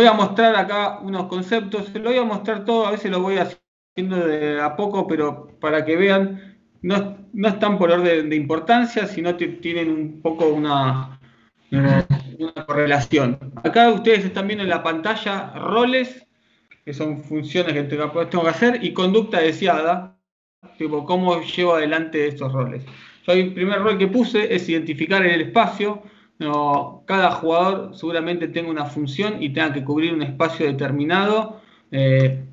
voy a mostrar acá unos conceptos, lo voy a mostrar todo, a veces lo voy haciendo de a poco, pero para que vean, no, no están por orden de importancia, sino tienen un poco una, correlación. Acá ustedes están viendo en la pantalla roles, que son funciones que tengo que hacer, y conducta deseada, tipo cómo llevo adelante estos roles. el primer rol que puse es identificar el espacio. Cada jugador seguramente tenga una función y tenga que cubrir un espacio determinado eh,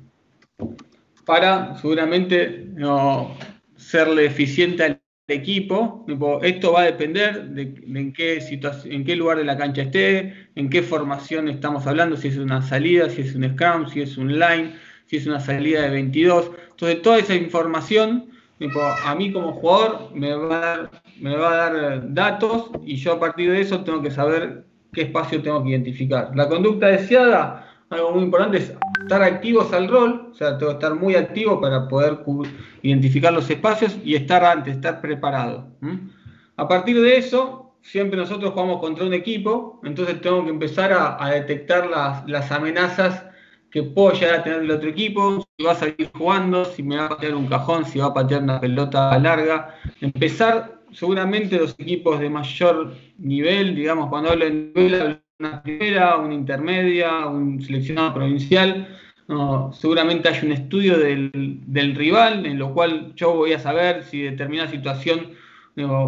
para seguramente no, serle eficiente al equipo. Esto va a depender de, en, qué en qué lugar de la cancha esté, en qué formación estamos hablando, si es una salida, si es un scrum, si es un line, si es una salida de 22. Entonces, toda esa información, a mí como jugador, me va a, dar, me va a dar datos y yo a partir de eso tengo que saber qué espacio tengo que identificar. La conducta deseada algo muy importante es estar activos al rol, o sea, tengo que estar muy activo para poder identificar los espacios y estar antes, estar preparado. A partir de eso, siempre nosotros jugamos contra un equipo, entonces tengo que empezar a, detectar las, amenazas que puedo llegar a tener el otro equipo, si va a salir jugando, si me va a patear un cajón, si va a patear una pelota larga. Empezar, seguramente los equipos de mayor nivel, digamos, cuando hablo de nivel, una primera, una intermedia, un seleccionado provincial. seguramente hay un estudio del, rival en lo cual yo voy a saber si determinada situación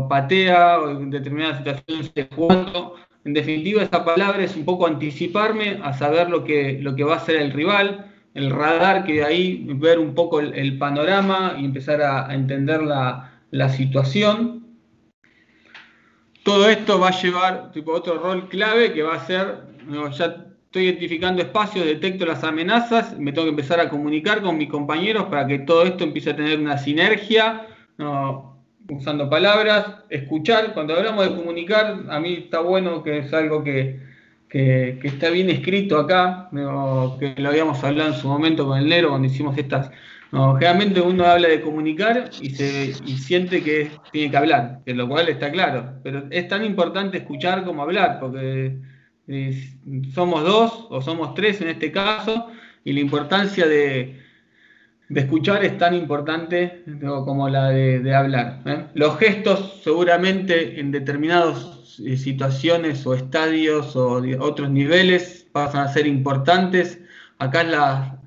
patea o en determinada situación se jugando. En definitiva, esa palabra es un poco anticiparme a saber lo que, lo que va a hacer el rival, el radar, que de ahí ver un poco el, panorama y empezar a, entender la, la situación. Todo esto va a llevar otro rol clave que va a ser, ya estoy identificando espacios, detecto las amenazas, me tengo que empezar a comunicar con mis compañeros para que todo esto empiece a tener una sinergia, usando palabras, escuchar. Cuando hablamos de comunicar, a mí está bueno que es algo que, está bien escrito acá, que lo habíamos hablado en su momento con el Nero cuando hicimos estas no, generalmente uno habla de comunicar y, se, siente que tiene que hablar, que lo cual está claro. Pero es tan importante escuchar como hablar, porque eh, somos dos o somos tres en este caso, y la importancia de, escuchar es tan importante como la de, hablar. ¿eh? Los gestos seguramente en determinadas eh, situaciones o estadios o otros niveles pasan a ser importantes. Acá la,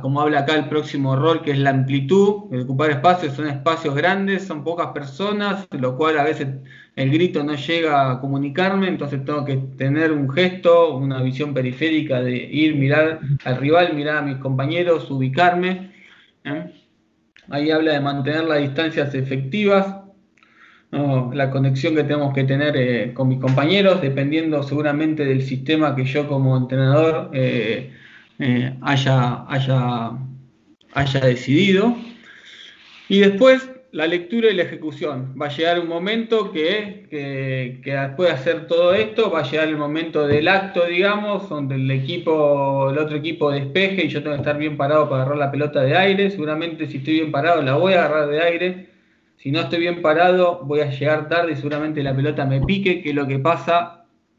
como habla acá el próximo rol, que es la amplitud, el ocupar espacios, son espacios grandes, son pocas personas, lo cual a veces el grito no llega a comunicarme, entonces tengo que tener un gesto, una visión periférica de ir, mirar al rival, mirar a mis compañeros, ubicarme. ¿eh? Ahí habla de mantener las distancias efectivas, la conexión que tenemos que tener eh, con mis compañeros, dependiendo seguramente del sistema que yo como entrenador eh, eh, haya, haya, haya decidido. Y después la lectura y la ejecución. Va a llegar un momento que, que, después de hacer todo esto, va a llegar el momento del acto, digamos, donde el equipo, el otro equipo despeje y yo tengo que estar bien parado para agarrar la pelota de aire. Seguramente si estoy bien parado la voy a agarrar de aire. Si no estoy bien parado, voy a llegar tarde y seguramente la pelota me pique, que es lo que pasa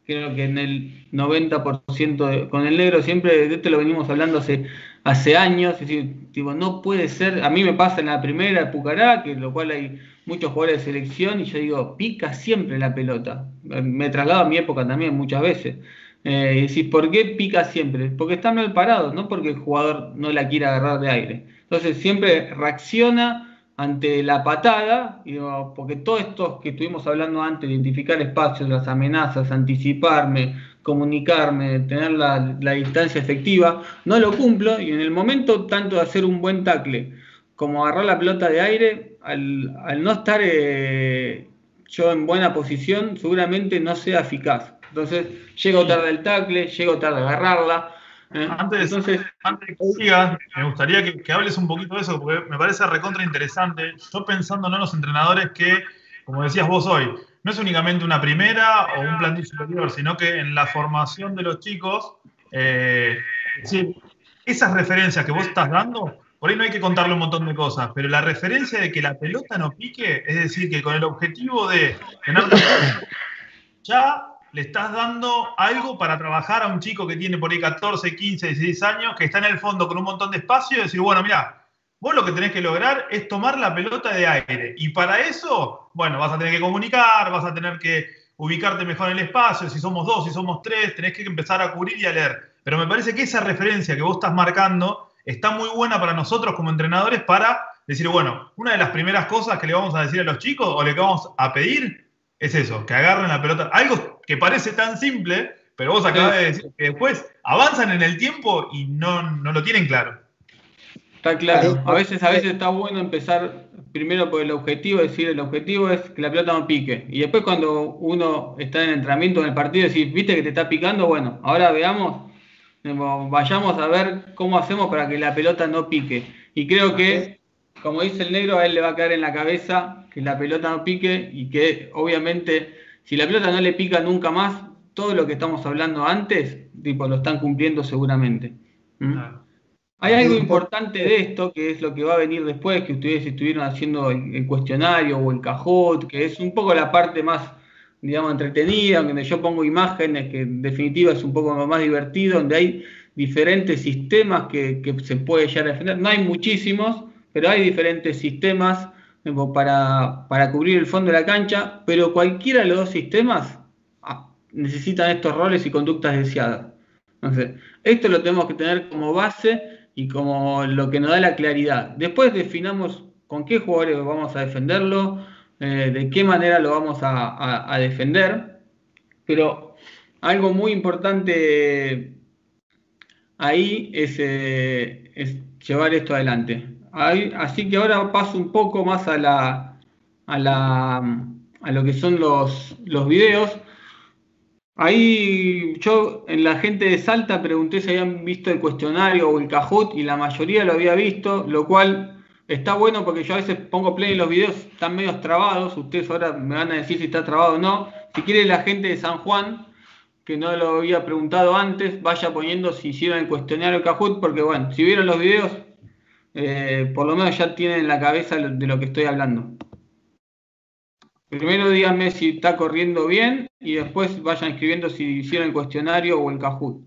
creo que en el 90% con el negro siempre, de esto lo venimos hablando hace, hace años, es decir, no puede ser, a mí me pasa en la primera Pucará, que lo cual hay muchos jugadores de selección, y yo digo, pica siempre la pelota. Me traslado a mi época también muchas veces. Eh, y decís, ¿por qué pica siempre? Porque está mal parado, no porque el jugador no la quiere agarrar de aire. Entonces siempre reacciona ante la patada, porque todo esto que estuvimos hablando antes, identificar espacios, las amenazas, anticiparme, comunicarme, tener la, distancia efectiva, no lo cumplo y en el momento tanto de hacer un buen tackle como agarrar la pelota de aire, al, no estar eh, yo en buena posición, seguramente no sea eficaz. Entonces, llego tarde al tackle, llego tarde a agarrarla, ¿Eh? Antes, Entonces, antes que sigas, me gustaría que, hables un poquito de eso, porque me parece recontra interesante. Yo pensando en los entrenadores que, como decías vos hoy, no es únicamente una primera o un plantel superior, sino que en la formación de los chicos, eh, esas referencias que vos estás dando, por ahí no hay que contarle un montón de cosas, pero la referencia de que la pelota no pique, es decir, que con el objetivo de tener ya le estás dando algo para trabajar a un chico que tiene por ahí 14, 15, 16 años, que está en el fondo con un montón de espacio y decir, bueno, mira, vos lo que tenés que lograr es tomar la pelota de aire. Y para eso, bueno, vas a tener que comunicar, vas a tener que ubicarte mejor en el espacio, si somos dos, si somos tres, tenés que empezar a cubrir y a leer. Pero me parece que esa referencia que vos estás marcando está muy buena para nosotros como entrenadores para decir, bueno, una de las primeras cosas que le vamos a decir a los chicos o le vamos a pedir es eso, que agarren la pelota. Algo que parece tan simple, pero vos acabas de decir que después avanzan en el tiempo y no, no lo tienen claro. Está claro. A veces, a veces está bueno empezar primero por el objetivo, decir el objetivo es que la pelota no pique. Y después cuando uno está en el entrenamiento en el partido, decir, viste que te está picando, bueno, ahora veamos, vayamos a ver cómo hacemos para que la pelota no pique. Y creo que, como dice el negro, a él le va a caer en la cabeza que la pelota no pique y que obviamente si la pelota no le pica nunca más, todo lo que estamos hablando antes, tipo, lo están cumpliendo seguramente. ¿Mm? Hay algo importante de esto, que es lo que va a venir después, que ustedes estuvieron haciendo el, cuestionario o el cajot, que es un poco la parte más, digamos, entretenida, donde yo pongo imágenes, que en definitiva es un poco más divertido, donde hay diferentes sistemas que, se puede llegar a defender. No hay muchísimos, pero hay diferentes sistemas para, para cubrir el fondo de la cancha, pero cualquiera de los dos sistemas ah, necesitan estos roles y conductas deseadas. Entonces, esto lo tenemos que tener como base y como lo que nos da la claridad. Después definamos con qué jugadores vamos a defenderlo, eh, de qué manera lo vamos a, defender, pero algo muy importante ahí es, eh, llevar esto adelante. Así que ahora paso un poco más a, la, a, lo que son los, videos. Ahí yo en la gente de Salta pregunté si habían visto el cuestionario o el Kahoot y la mayoría lo había visto, lo cual está bueno porque yo a veces pongo play en los videos, están medio trabados, ustedes ahora me van a decir si está trabado o no. Si quiere la gente de San Juan, que no lo había preguntado antes, vaya poniendo si hicieron el cuestionario Kahoot, porque bueno, si vieron los videos, eh, por lo menos ya tienen en la cabeza de lo que estoy hablando. Primero díganme si está corriendo bien y después vayan escribiendo si hicieron el cuestionario o el Kahoot.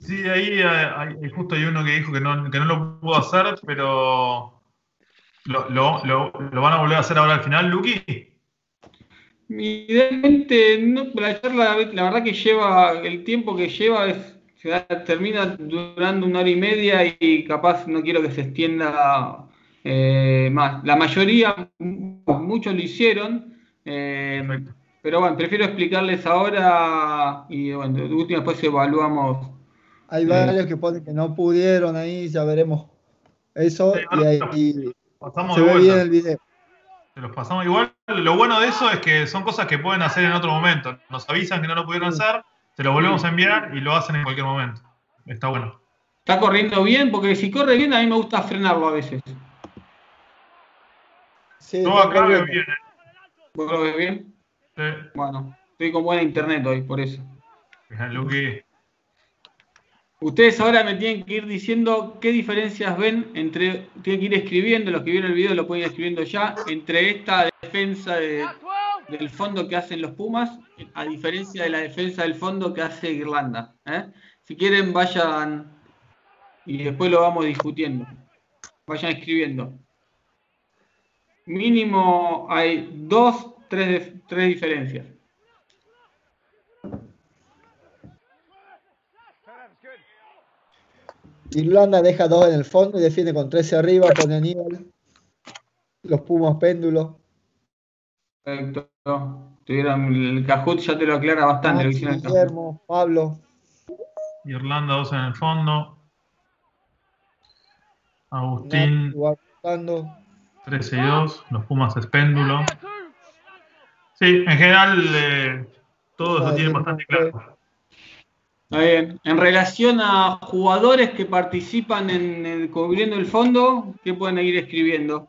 Sí, ahí hay, justo hay uno que dijo que no, que no lo pudo hacer, pero lo, lo, lo, van a volver a hacer ahora al final, Luqui. Idealmente, no, la charla, la verdad que lleva, el tiempo que lleva es, termina durando una hora y media y capaz no quiero que se extienda eh, más. La mayoría, muchos lo hicieron, eh, pero bueno, prefiero explicarles ahora y bueno, de última después evaluamos. Hay varios que ponen que no pudieron ahí, ya veremos eso y ahí pasamos se ve bien el video. Se los pasamos igual. Lo bueno de eso es que son cosas que pueden hacer en otro momento. Nos avisan que no lo pudieron hacer, se lo volvemos a enviar y lo hacen en cualquier momento. Está bueno. Está corriendo bien, porque si corre bien, a mí me gusta frenarlo a veces. Sí, no, acá bien. bien. ¿eh? ¿Vos lo ves bien? Sí. Bueno, estoy con buena internet hoy, por eso. Ustedes ahora me tienen que ir diciendo qué diferencias ven entre, tienen que ir escribiendo, los que vieron el video lo pueden ir escribiendo ya, entre esta defensa del fondo que hacen los Pumas, a diferencia de la defensa del fondo que hace Irlanda. ¿eh? Si quieren, vayan y después lo vamos discutiendo. Vayan escribiendo mínimo hay dos, tres, tres diferencias. Irlanda deja dos en el fondo y defiende con 13 arriba, pone nivel. Los Pumas péndulos. Perfecto. El Cajut ya te lo aclara bastante. Guillermo, Pablo. Irlanda dos en el fondo. Agustín. 13 y 2, los Pumas es péndulo. Sí, en general eh, todos lo tienen bastante claro. bien. En relación a jugadores que participan en, cubriendo el fondo, ¿qué pueden ir escribiendo?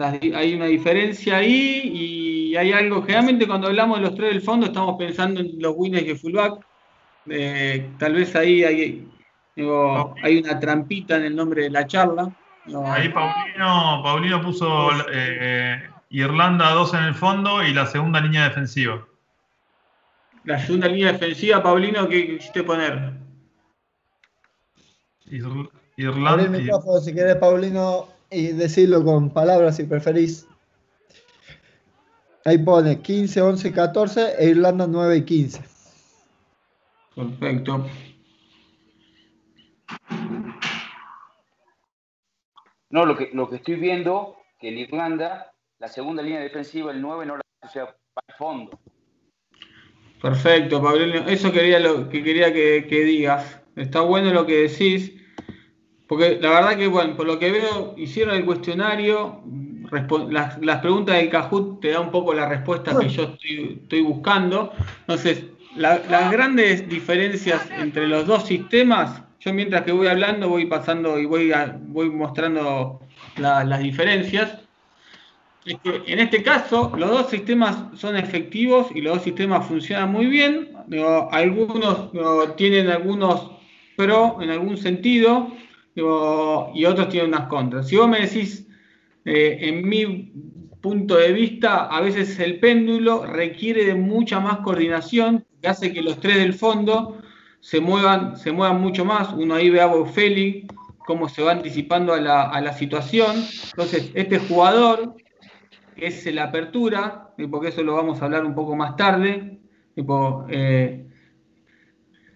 Hay una diferencia ahí y hay algo. Generalmente cuando hablamos de los tres del fondo estamos pensando en los winners y fullback. Eh, tal vez ahí hay, hay una trampita en el nombre de la charla. Ahí Paulino, Paulino puso eh, Irlanda 2 en el fondo y la segunda línea defensiva. la segunda línea defensiva, Paulino, ¿qué quisiste poner? Irlanda. el micrófono si querés, Paulino, y decirlo con palabras si preferís. Ahí pone 15, 11, 14 e Irlanda 9 y 15. Perfecto. No, lo que, lo que estoy viendo, que en Irlanda, la segunda línea defensiva, el 9, no la o sea, para el fondo. Perfecto, Pablo. Eso quería lo que quería que, que, digas. Está bueno lo que decís. Porque la verdad que, bueno, por lo que veo, hicieron el cuestionario, las, preguntas del Kahoot te da un poco la respuesta que yo estoy, buscando. Entonces, las grandes diferencias entre los dos sistemas, yo mientras que voy hablando voy pasando y voy, voy mostrando las diferencias. Es que en este caso los dos sistemas son efectivos y los dos sistemas funcionan muy bien. algunos tienen algunos pro en algún sentido y otros tienen unas contras. Si vos me decís eh, en mi punto de vista, a veces el péndulo requiere de mucha más coordinación, que hace que los tres del fondo se muevan, se muevan mucho más. Uno ahí ve a Bofeli, cómo se va anticipando a la, situación. Entonces, este jugador, que es la apertura, y porque eso lo vamos a hablar un poco más tarde, tipo, eh,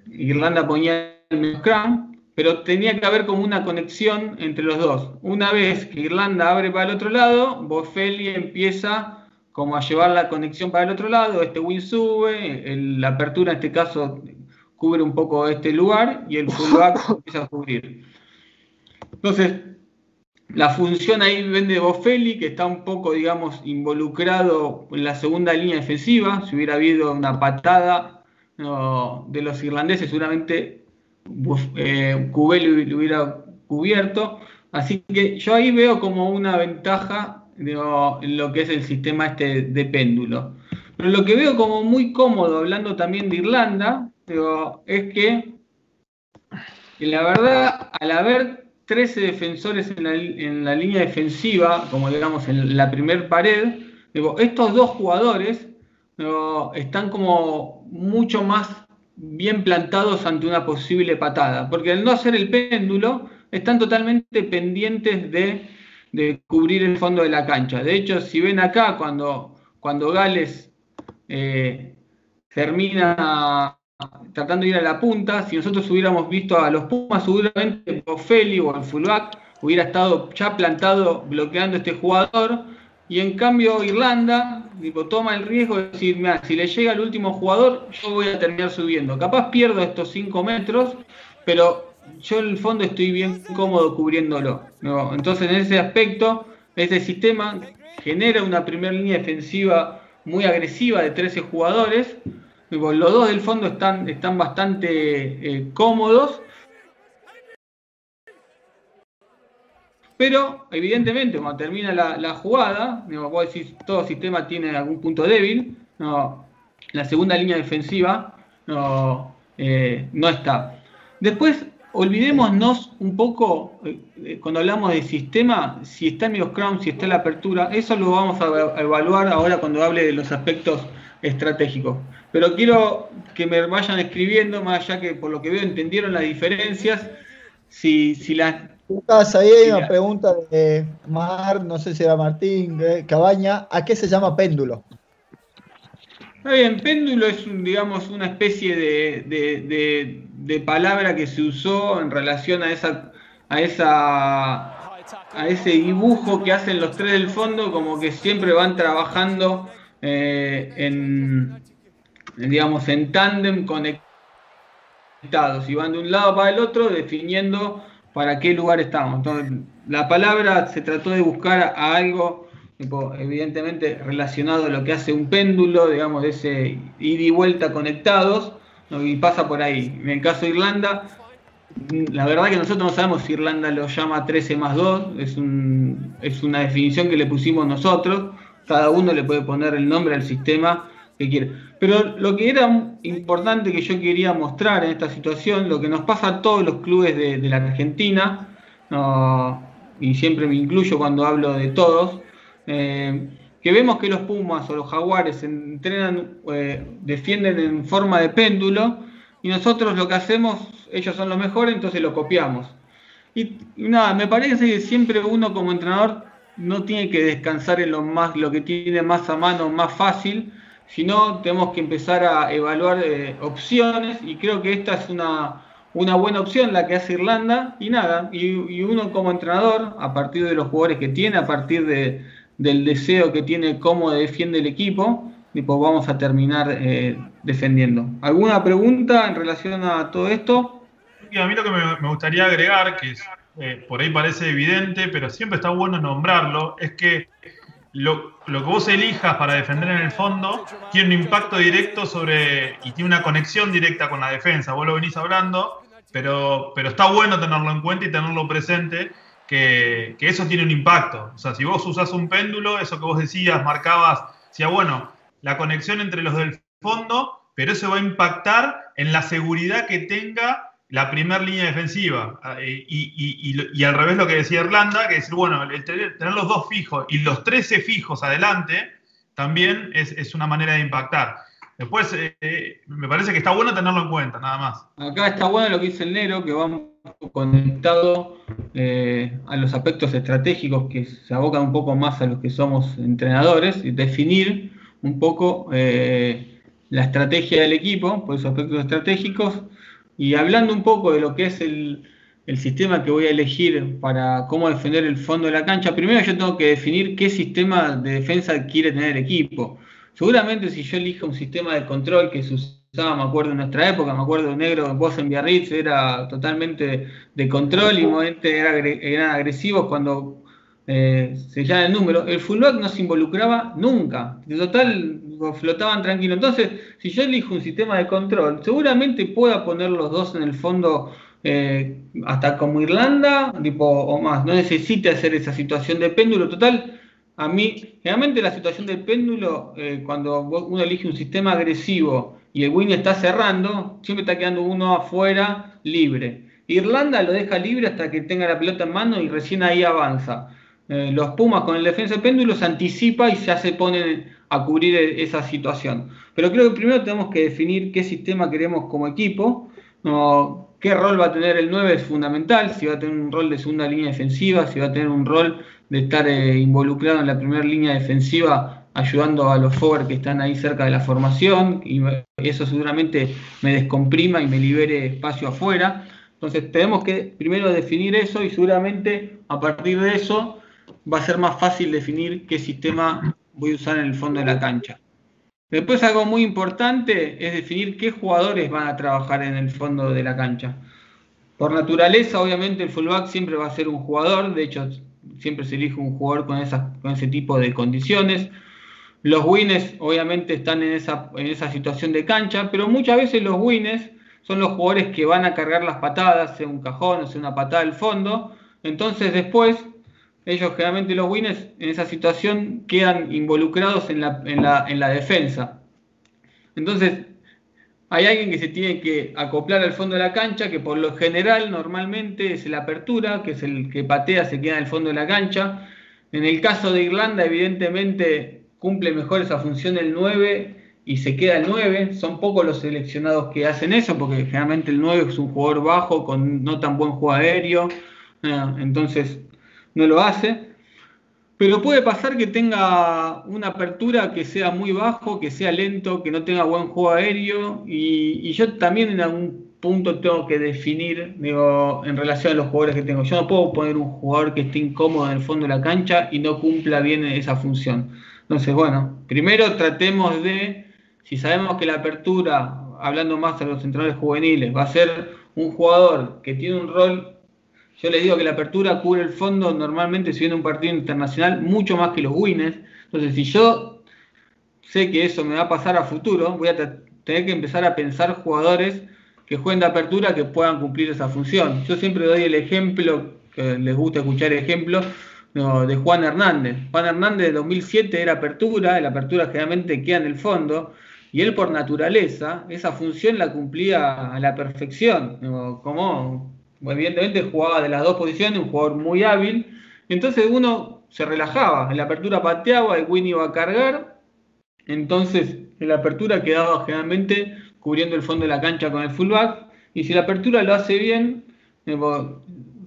Irlanda ponía el scrum, pero tenía que haber como una conexión entre los dos. Una vez que Irlanda abre para el otro lado, Boffelli empieza como a llevar la conexión para el otro lado, este win sube, la apertura en este caso cubre un poco este lugar y el fullback empieza a cubrir. Entonces, la función ahí vende Boffelli, que está un poco, digamos, involucrado en la segunda línea defensiva. Si hubiera habido una patada de los irlandeses, seguramente eh, lo hubiera cubierto. Así que yo ahí veo como una ventaja en lo que es el sistema este de péndulo. Pero lo que veo como muy cómodo, hablando también de Irlanda, es que la verdad, al haber 13 defensores en la, línea defensiva, como digamos en la primer pared, estos dos jugadores están como mucho más bien plantados ante una posible patada, porque al no hacer el péndulo están totalmente pendientes de, cubrir el fondo de la cancha. De hecho, si ven acá, cuando, cuando Gales eh, termina tratando de ir a la punta, si nosotros hubiéramos visto a los Pumas, seguramente Bofelli o el fullback hubiera estado ya plantado bloqueando a este jugador y en cambio Irlanda tipo, toma el riesgo de decir, mira, si le llega el último jugador, yo voy a terminar subiendo. Capaz pierdo estos 5 metros, pero yo en el fondo estoy bien cómodo cubriéndolo. Entonces en ese aspecto, este sistema genera una primera línea defensiva muy agresiva de 13 jugadores. Los dos del fondo están, están bastante eh, cómodos Pero, evidentemente, cuando termina la, jugada, digamos, vos decís, todo sistema tiene algún punto débil, no, la segunda línea defensiva no, eh, no está. Después, olvidémonos un poco, eh, eh, cuando hablamos de sistema, si está en Scrum, si está la apertura, eso lo vamos a evaluar ahora cuando hable de los aspectos estratégicos. Pero quiero que me vayan escribiendo, más allá que por lo que veo entendieron las diferencias, si, si las ahí hay una pregunta de Mar, no sé si era Martín, Cabaña, ¿a qué se llama péndulo? Está bien, péndulo es, digamos, una especie de, palabra que se usó en relación a esa, a esa a ese dibujo que hacen los tres del fondo, como que siempre van trabajando eh, en, digamos, en tándem conectados y van de un lado para el otro definiendo para qué lugar estamos. Entonces, la palabra se trató de buscar a algo, evidentemente relacionado a lo que hace un péndulo, digamos, de ese ida y vuelta conectados, y pasa por ahí. En el caso de Irlanda, la verdad que nosotros no sabemos si Irlanda lo llama 13 más 2, es, es una definición que le pusimos nosotros, cada uno le puede poner el nombre al sistema que. Pero lo que era importante que yo quería mostrar en esta situación, lo que nos pasa a todos los clubes de, la Argentina, y siempre me incluyo cuando hablo de todos, eh, que vemos que los Pumas o los Jaguares entrenan, eh, defienden en forma de péndulo, y nosotros lo que hacemos, ellos son los mejores, entonces lo copiamos. Y, nada, me parece que siempre uno como entrenador no tiene que descansar en lo más, lo que tiene más a mano, más fácil, sino tenemos que empezar a evaluar eh, opciones, y creo que esta es una, una buena opción la que hace Irlanda, y nada, y uno como entrenador, a partir de los jugadores que tiene, a partir de del deseo que tiene cómo defiende el equipo, pues vamos a terminar eh, defendiendo. ¿Alguna pregunta en relación a todo esto? a mí lo que me, gustaría agregar, que eh, por ahí parece evidente, pero siempre está bueno nombrarlo, es que lo, lo, que vos elijas para defender en el fondo tiene un impacto directo sobre y tiene una conexión directa con la defensa. Vos lo venís hablando, pero, pero está bueno tenerlo en cuenta y tenerlo presente que, eso tiene un impacto. O sea, si vos usás un péndulo, eso que vos decías, marcabas, decía, bueno, la conexión entre los del fondo, pero eso va a impactar en la seguridad que tenga la primera línea defensiva. Ah, y, al revés lo que decía Irlanda, que decir, bueno, tener, los dos fijos y los 13 fijos adelante, también es, es una manera de impactar. Después, eh, eh, me parece que está bueno tenerlo en cuenta, nada más. Acá está bueno lo que dice el Nero, que vamos conectado eh, a los aspectos estratégicos que se abocan un poco más a los que somos entrenadores y definir un poco la estrategia del equipo por esos aspectos estratégicos y hablando un poco de lo que es el, el sistema que voy a elegir para cómo defender el fondo de la cancha, primero yo tengo que definir qué sistema de defensa quiere tener el equipo. Seguramente si yo elijo un sistema de control que se usaba, me acuerdo en nuestra época, me acuerdo de negro, vos en Biarritz era totalmente de control y momento eran agresivos cuando eh, se llama el número. El fullback no se involucraba nunca. De total flotaban tranquilos. Entonces, si yo elijo un sistema de control, seguramente pueda poner los dos en el fondo eh, hasta como Irlanda, tipo, o más. No necesite hacer esa situación de péndulo total a mí, generalmente la situación del péndulo, eh, cuando uno elige un sistema agresivo y el win está cerrando, siempre está quedando uno afuera libre. Irlanda lo deja libre hasta que tenga la pelota en mano y recién ahí avanza. Eh, los Pumas con el defensa de péndulo se anticipa y ya se ponen a cubrir e-, esa situación. Pero creo que primero tenemos que definir qué sistema queremos como equipo, qué rol va a tener el 9 es fundamental, si va a tener un rol de segunda línea defensiva, si va a tener un rol de estar eh, involucrado en la primera línea defensiva ayudando a los forward que están ahí cerca de la formación y eso seguramente me descomprima y me libere espacio afuera. Entonces tenemos que primero definir eso y seguramente a partir de eso va a ser más fácil definir qué sistema voy a usar en el fondo de la cancha. Después algo muy importante es definir qué jugadores van a trabajar en el fondo de la cancha. Por naturaleza, obviamente, el fullback siempre va a ser un jugador, de hecho, siempre se elige un jugador con, ese tipo de condiciones. Los winners obviamente están en esa, situación de cancha, pero muchas veces los winners son los jugadores que van a cargar las patadas, sea un cajón, o sea una patada al fondo. Entonces después, ellos generalmente los winners en esa situación quedan involucrados en la, en la, en la defensa. Entonces, hay alguien que se tiene que acoplar al fondo de la cancha, que por lo general normalmente es la apertura, que es el que patea, se queda en el fondo de la cancha. En el caso de Irlanda, evidentemente cumple mejor esa función el 9 y se queda el 9. Son pocos los seleccionados que hacen eso, porque generalmente el 9 es un jugador bajo, con no tan buen juego aéreo, eh, entonces no lo hace. Pero puede pasar que tenga una apertura que sea muy bajo, que sea lento, que no tenga buen juego aéreo. Y, yo también en algún punto tengo que definir digo, en relación a los jugadores que tengo. Yo no puedo poner un jugador que esté incómodo en el fondo de la cancha y no cumpla bien esa función. Entonces, bueno, primero tratemos de, si sabemos que la apertura, hablando más a los entrenadores juveniles, va a ser un jugador que tiene un rol yo les digo que la apertura cubre el fondo normalmente si viene un partido internacional mucho más que los winners. Entonces, si yo sé que eso me va a pasar a futuro, voy a tener que empezar a pensar jugadores que jueguen de apertura que puedan cumplir esa función. Yo siempre doy el ejemplo, que les gusta escuchar ejemplos, de Juan Hernández. Juan Hernández de 2007 era apertura, la apertura generalmente queda en el fondo, y él por naturaleza esa función la cumplía a la perfección, evidentemente jugaba de las dos posiciones, un jugador muy hábil. Entonces uno se relajaba. En la apertura pateaba, el win iba a cargar. Entonces, en la apertura quedaba generalmente cubriendo el fondo de la cancha con el fullback. Y si la apertura lo hace bien, eh,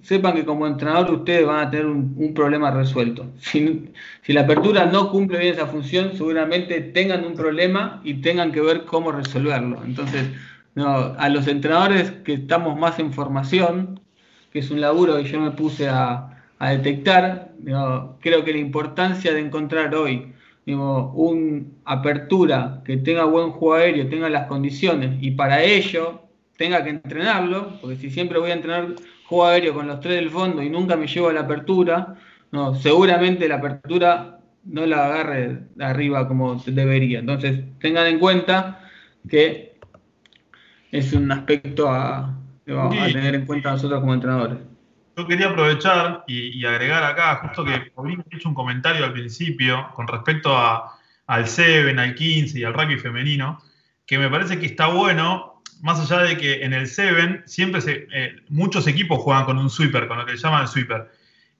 sepan que como entrenador ustedes van a tener un, problema resuelto. Si, si, la apertura no cumple bien esa función, seguramente tengan un problema y tengan que ver cómo resolverlo. Entonces, a los entrenadores que estamos más en formación, que es un laburo que yo me puse a, detectar, creo que la importancia de encontrar hoy una apertura que tenga buen juego aéreo, tenga las condiciones y para ello tenga que entrenarlo, porque si siempre voy a entrenar juego aéreo con los tres del fondo y nunca me llevo a la apertura, no, seguramente la apertura no la agarre arriba como debería. Entonces tengan en cuenta que es un aspecto a, tener en cuenta nosotros como entrenadores. Yo quería aprovechar y, agregar acá, justo que Paulino ha hecho un comentario al principio con respecto al 7, al 15 y al rugby femenino, que me parece que está bueno, más allá de que en el 7 siempre se, eh, muchos equipos juegan con un sweeper, con lo que llaman el sweeper.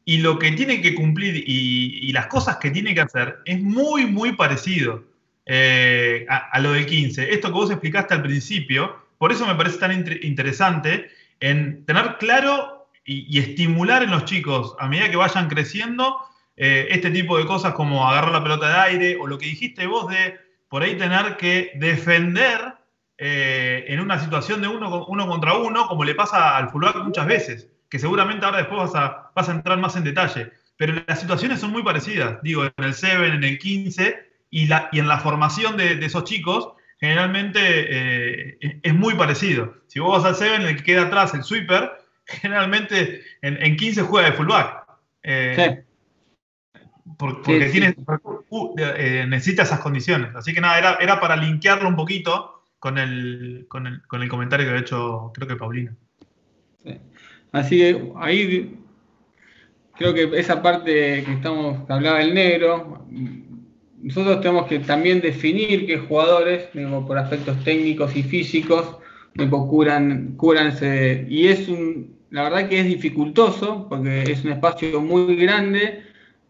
Y lo que tiene que cumplir y, las cosas que tiene que hacer es muy, muy parecido eh, a, a, lo del 15. Esto que vos explicaste al principio, por eso me parece tan interesante en tener claro y, estimular en los chicos, a medida que vayan creciendo, eh, este tipo de cosas como agarrar la pelota de aire o lo que dijiste vos de por ahí tener que defender eh, en una situación de uno, uno, contra uno, como le pasa al fullback muchas veces, que seguramente ahora después vas a, vas a entrar más en detalle. Pero las situaciones son muy parecidas, digo, en el 7, en el 15 y, la, y en la formación de, de esos chicos, generalmente eh, es muy parecido. Si vos vas al 7, el que queda atrás, el sweeper, generalmente en, 15 juega de fullback. Eh, porque tiene, uh, eh, necesita esas condiciones. Así que nada, era, era para linkearlo un poquito con el, con el, con el comentario que ha hecho, creo que Paulina. Así que ahí creo que esa parte que estamos que hablaba el negro, nosotros tenemos que también definir qué jugadores, por aspectos técnicos y físicos, curan, ese, y es un, la verdad que es dificultoso, porque es un espacio muy grande,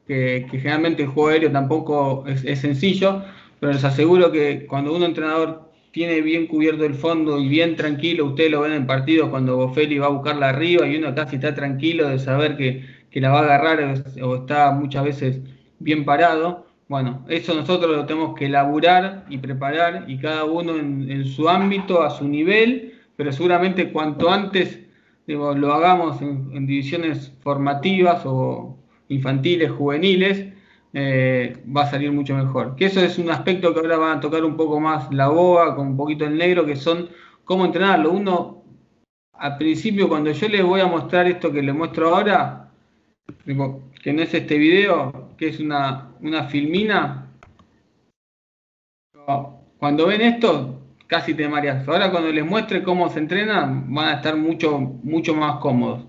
que, generalmente el juego aéreo tampoco es, sencillo, pero les aseguro que cuando un entrenador tiene bien cubierto el fondo y bien tranquilo, ustedes lo ven en partidos cuando Bofeli va a buscarla arriba y uno casi está tranquilo de saber que la va a agarrar o está muchas veces bien parado bueno, eso nosotros lo tenemos que elaborar y preparar y cada uno en, su ámbito, a su nivel, pero seguramente cuanto antes lo hagamos en, divisiones formativas o infantiles, juveniles, eh, va a salir mucho mejor. Que eso es un aspecto que ahora van a tocar un poco más la boa, con un poquito el negro, que son cómo entrenarlo. Uno, al principio, cuando yo les voy a mostrar esto que les muestro ahora, que no es este video, que es una, una filmina. Cuando ven esto, casi te mareas. Ahora cuando les muestre cómo se entrena, van a estar mucho, mucho más cómodos.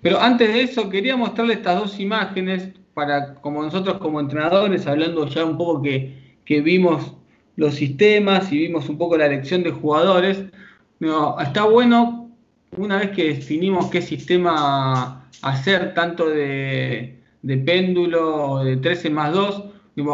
Pero antes de eso, quería mostrarles estas dos imágenes para, como nosotros como entrenadores, hablando ya un poco que, que vimos los sistemas y vimos un poco la elección de jugadores. No, está bueno, una vez que definimos qué sistema hacer tanto de, péndulo o de 13 más 2,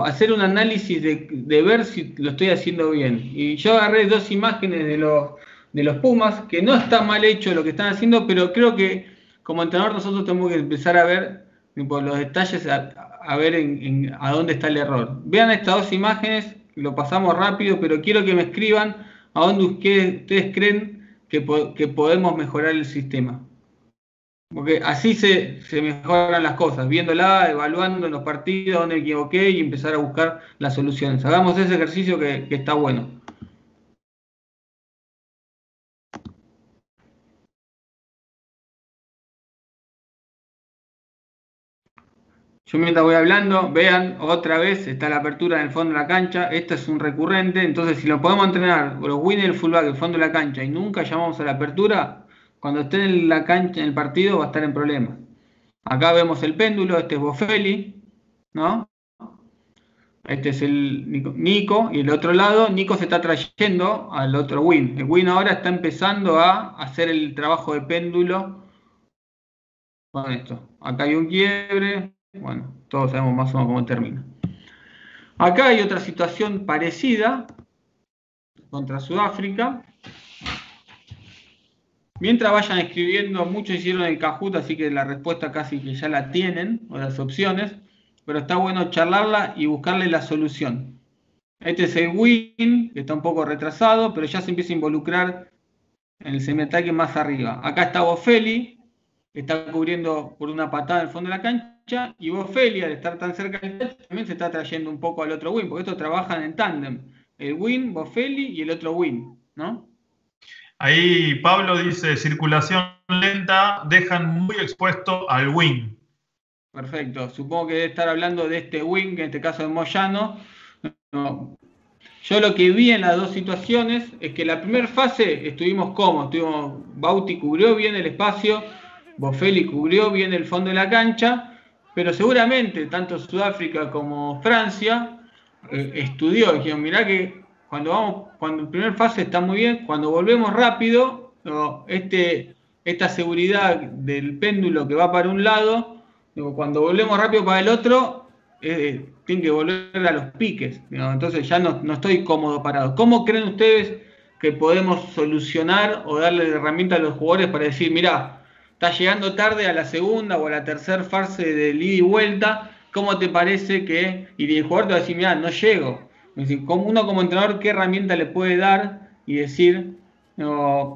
hacer un análisis de, ver si lo estoy haciendo bien. Y yo agarré dos imágenes de los, de los Pumas, que no está mal hecho lo que están haciendo, pero creo que como entrenador nosotros tenemos que empezar a ver los detalles, a, ver en, a dónde está el error. Vean estas dos imágenes, lo pasamos rápido, pero quiero que me escriban a dónde ustedes, creen que, que podemos mejorar el sistema. Porque así se, mejoran las cosas, viéndola, evaluando en los partidos donde equivoqué y empezar a buscar las soluciones. Hagamos ese ejercicio que, está bueno. Yo mientras voy hablando, vean, otra vez está la apertura en el fondo de la cancha. Este es un recurrente, entonces si lo podemos entrenar, los winners del fullback, el fondo de la cancha, y nunca llamamos a la apertura, cuando esté en la cancha, en el partido, va a estar en problemas. Acá vemos el péndulo, este es Bofeli, ¿no? Este es el Nico, y el otro lado, Nico se está trayendo al otro Win. El Win ahora está empezando a hacer el trabajo de péndulo con esto. Acá hay un quiebre, bueno, todos sabemos más o menos cómo termina. Acá hay otra situación parecida contra Sudáfrica. Mientras vayan escribiendo, muchos hicieron el Kahoot, así que la respuesta casi que ya la tienen, o las opciones, pero está bueno charlarla y buscarle la solución. Este es el win, que está un poco retrasado, pero ya se empieza a involucrar en el semiataque más arriba. Acá está Bofeli, que está cubriendo por una patada en el fondo de la cancha, y Bofeli, al estar tan cerca del también se está trayendo un poco al otro win, porque estos trabajan en tándem. El win, Bofeli y el otro win, ¿no? Ahí Pablo dice, circulación lenta, dejan muy expuesto al wing. Perfecto, supongo que debe estar hablando de este wing, en este caso es Moyano. Yo lo que vi en las dos situaciones es que la primera fase estuvimos cómodos, estuvimos, Bauti cubrió bien el espacio, Bofelli cubrió bien el fondo de la cancha, pero seguramente tanto Sudáfrica como Francia eh, estudió, dijeron, mirá que cuando vamos, cuando en primera fase está muy bien, cuando volvemos rápido, este, esta seguridad del péndulo que va para un lado, cuando volvemos rápido para el otro, eh, tiene que volver a los piques. Entonces ya no, no, estoy cómodo parado. ¿Cómo creen ustedes que podemos solucionar o darle herramienta a los jugadores para decir, mira, está llegando tarde a la segunda o a la tercera fase de ida y vuelta? ¿Cómo te parece que.? Y el jugador te va a decir, mira, no llego uno como entrenador, ¿qué herramienta le puede dar y decir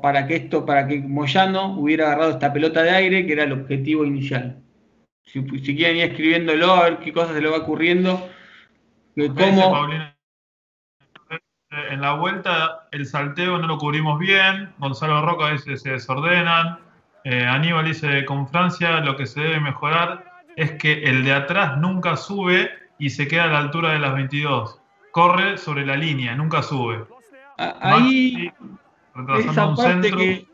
para que esto, para que Moyano hubiera agarrado esta pelota de aire, que era el objetivo inicial? Si, quieren ir escribiéndolo, a ver qué cosas se le va ocurriendo. cómo... En la vuelta el salteo no lo cubrimos bien, Gonzalo Roca dice se desordenan, eh, Aníbal dice con Francia lo que se debe mejorar es que el de atrás nunca sube y se queda a la altura de las 22 corre sobre la línea, nunca sube. Ahí, esa parte que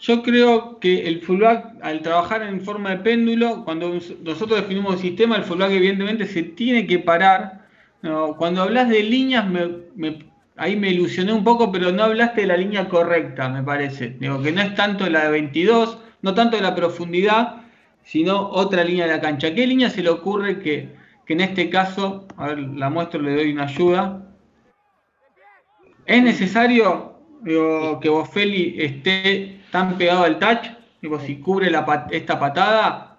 yo creo que el fullback, al trabajar en forma de péndulo, cuando nosotros definimos el sistema, el fullback evidentemente se tiene que parar. cuando hablas de líneas, ahí me ilusioné un poco, pero no hablaste de la línea correcta, me parece. Digo, que no es tanto la de 22, no tanto de la profundidad, sino otra línea de la cancha. ¿Qué línea se le ocurre que, que en este caso, a ver, la muestro, le doy una ayuda. ¿Es necesario que Bofeli esté tan pegado al touch? Digo, si cubre esta patada,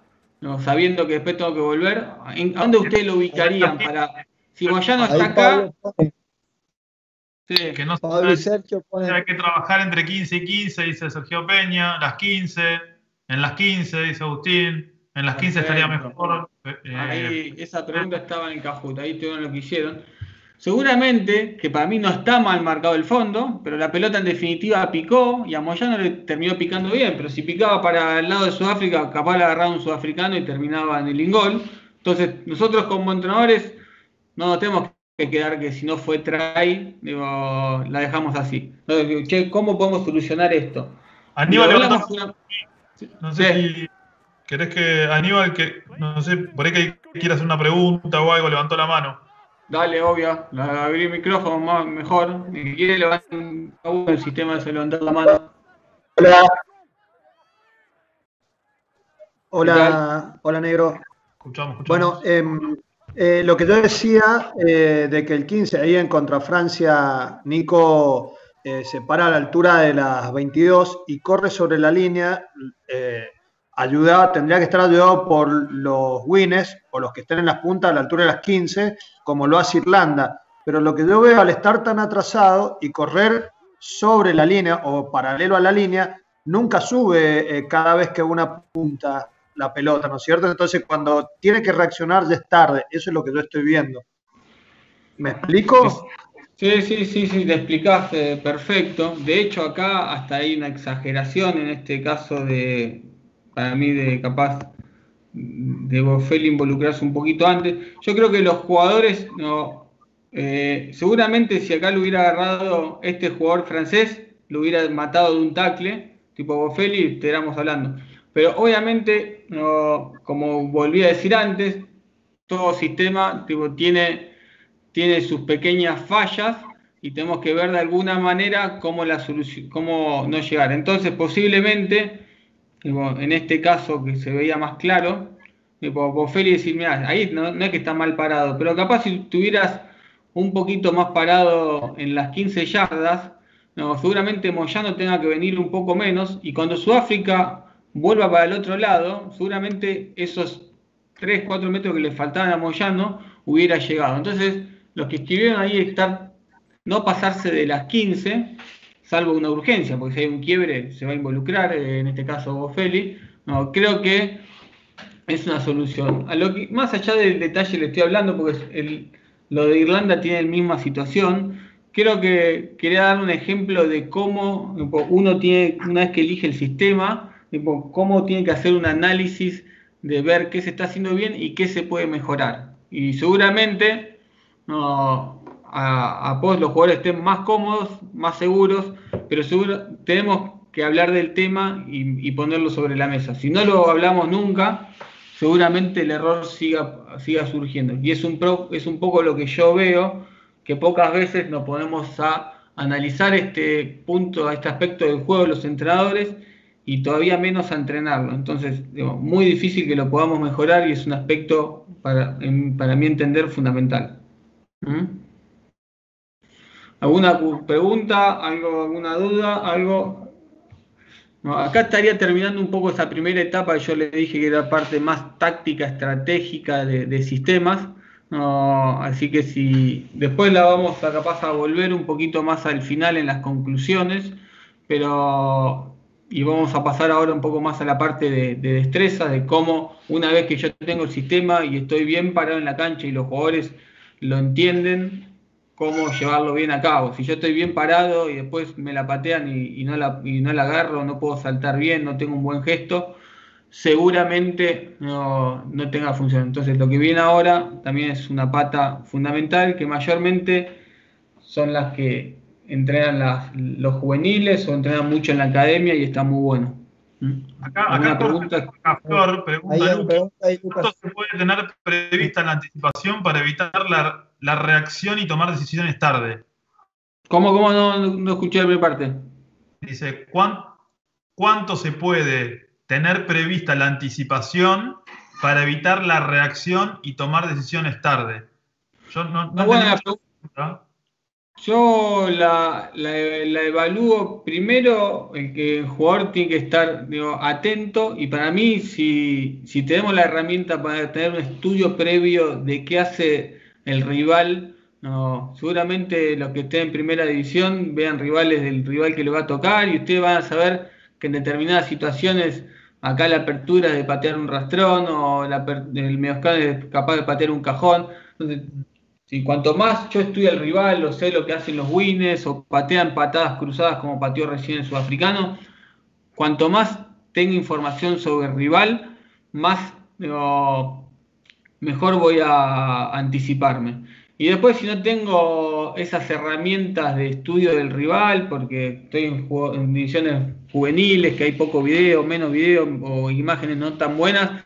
sabiendo que después tengo que volver. ¿A dónde ustedes lo ubicarían? Para, si Moyano está acá. Sí. Que no hay que trabajar entre 15 y 15, dice Sergio Peña, las 15, en las 15, dice Agustín. En las 15 estaría mejor. Eh, ahí, esa pregunta estaba en Cajut, ahí tuvieron lo que hicieron. Seguramente, que para mí no está mal marcado el fondo, pero la pelota en definitiva picó y a Moyano le terminó picando bien, pero si picaba para el lado de Sudáfrica, capaz le agarraba un sudafricano y terminaba en el ingol. Entonces, nosotros como entrenadores no nos tenemos que quedar que si no fue try, digo, la dejamos así. ¿cómo podemos solucionar esto? Aníbal, no sé si ¿Querés que Aníbal, que no sé, por ahí que quiera hacer una pregunta o algo, levantó la mano? Dale, obvio, la, abrí el micrófono más, mejor. Si quiere levantar el sistema de levantar la mano. Hola. Hola, hola negro. Escuchamos, escuchamos. Bueno, em, eh, lo que yo decía eh, de que el 15 ahí en contra Francia, Nico eh, se para a la altura de las 22 y corre sobre la línea ayuda, tendría que estar ayudado por los wins o los que estén en las puntas a la altura de las 15, como lo hace Irlanda. Pero lo que yo veo al estar tan atrasado y correr sobre la línea o paralelo a la línea, nunca sube eh, cada vez que una punta la pelota, ¿no es cierto? Entonces cuando tiene que reaccionar ya es tarde, eso es lo que yo estoy viendo. ¿Me explico? Sí, sí, sí, sí, te explicaste perfecto. De hecho, acá hasta hay una exageración en este caso de, para mí de capaz de Bofel involucrarse un poquito antes. Yo creo que los jugadores, no, eh, seguramente si acá lo hubiera agarrado este jugador francés, lo hubiera matado de un tackle, tipo Bofeli, estaríamos hablando. Pero obviamente, no, como volví a decir antes, todo sistema tipo, tiene, tiene sus pequeñas fallas y tenemos que ver de alguna manera cómo, la cómo no llegar. Entonces, posiblemente en este caso que se veía más claro, tipo, Bofelli decir, mira, ahí no, no es que está mal parado, pero capaz si tuvieras un poquito más parado en las 15 yardas, no, seguramente Moyano tenga que venir un poco menos y cuando Sudáfrica vuelva para el otro lado, seguramente esos 3, 4 metros que le faltaban a Moyano hubiera llegado. Entonces, los que escribieron ahí estar, no pasarse de las 15, salvo una urgencia, porque si hay un quiebre se va a involucrar, eh, en este caso Bofelli. No, creo que es una solución. Más allá del detalle le estoy hablando, porque lo de Irlanda tiene la misma situación creo que quería dar un ejemplo de cómo uno tiene, una vez que elige el sistema, cómo tiene que hacer un análisis de ver qué se está haciendo bien y qué se puede mejorar. Y seguramente no, a, a los jugadores estén más cómodos, más seguros, pero seguro tenemos que hablar del tema y, ponerlo sobre la mesa. Si no lo hablamos nunca, seguramente el error siga, siga surgiendo. Y es un, es un poco lo que yo veo que pocas veces nos ponemos a analizar este punto, este aspecto del juego los entrenadores y todavía menos a entrenarlo. Entonces, muy difícil que lo podamos mejorar y es un aspecto, para, para mi entender, fundamental. ¿Mm? ¿Alguna pregunta? ¿Algo, ¿Alguna duda? ¿Algo? acá estaría terminando un poco esa primera etapa, yo le dije que era parte más táctica, estratégica de, de sistemas. No, así que si después la vamos a capaz a volver un poquito más al final en las conclusiones, pero y vamos a pasar ahora un poco más a la parte de, destreza, de cómo una vez que yo tengo el sistema y estoy bien parado en la cancha y los jugadores lo entienden, cómo llevarlo bien a cabo. Si yo estoy bien parado y después me la patean y, no, la, y no la agarro, no puedo saltar bien, no tengo un buen gesto, seguramente no, tenga función. Entonces lo que viene ahora también es una pata fundamental que mayormente son las que entrenan los juveniles o entrenan mucho en la academia y está muy bueno. ¿Mm? Acá, acá pregunta, pregunta, ¿cuánto se puede tener prevista la anticipación para evitar la, reacción y tomar decisiones tarde? ¿Cómo, cómo no, no escuché la primera parte? Dice, ¿cuánto se puede tener prevista la anticipación para evitar la reacción y tomar decisiones tarde. Yo no, Yo la, evalúo primero en que el jugador tiene que estar atento y para mí si, si tenemos la herramienta para tener un estudio previo de qué hace el rival, no, seguramente los que estén en primera división vean rivales del rival que le va a tocar y ustedes van a saber que en determinadas situaciones Acá la apertura es de patear un rastrón o el medioscano es capaz de patear un cajón. Si cuanto más yo estudio al rival, o sé lo que hacen los wins o patean patadas cruzadas como pateó recién el sudafricano, cuanto más tengo información sobre el rival, más mejor voy a anticiparme. Y después si no tengo esas herramientas de estudio del rival, porque estoy en, divisiones juveniles, que hay poco video, menos video o imágenes no tan buenas,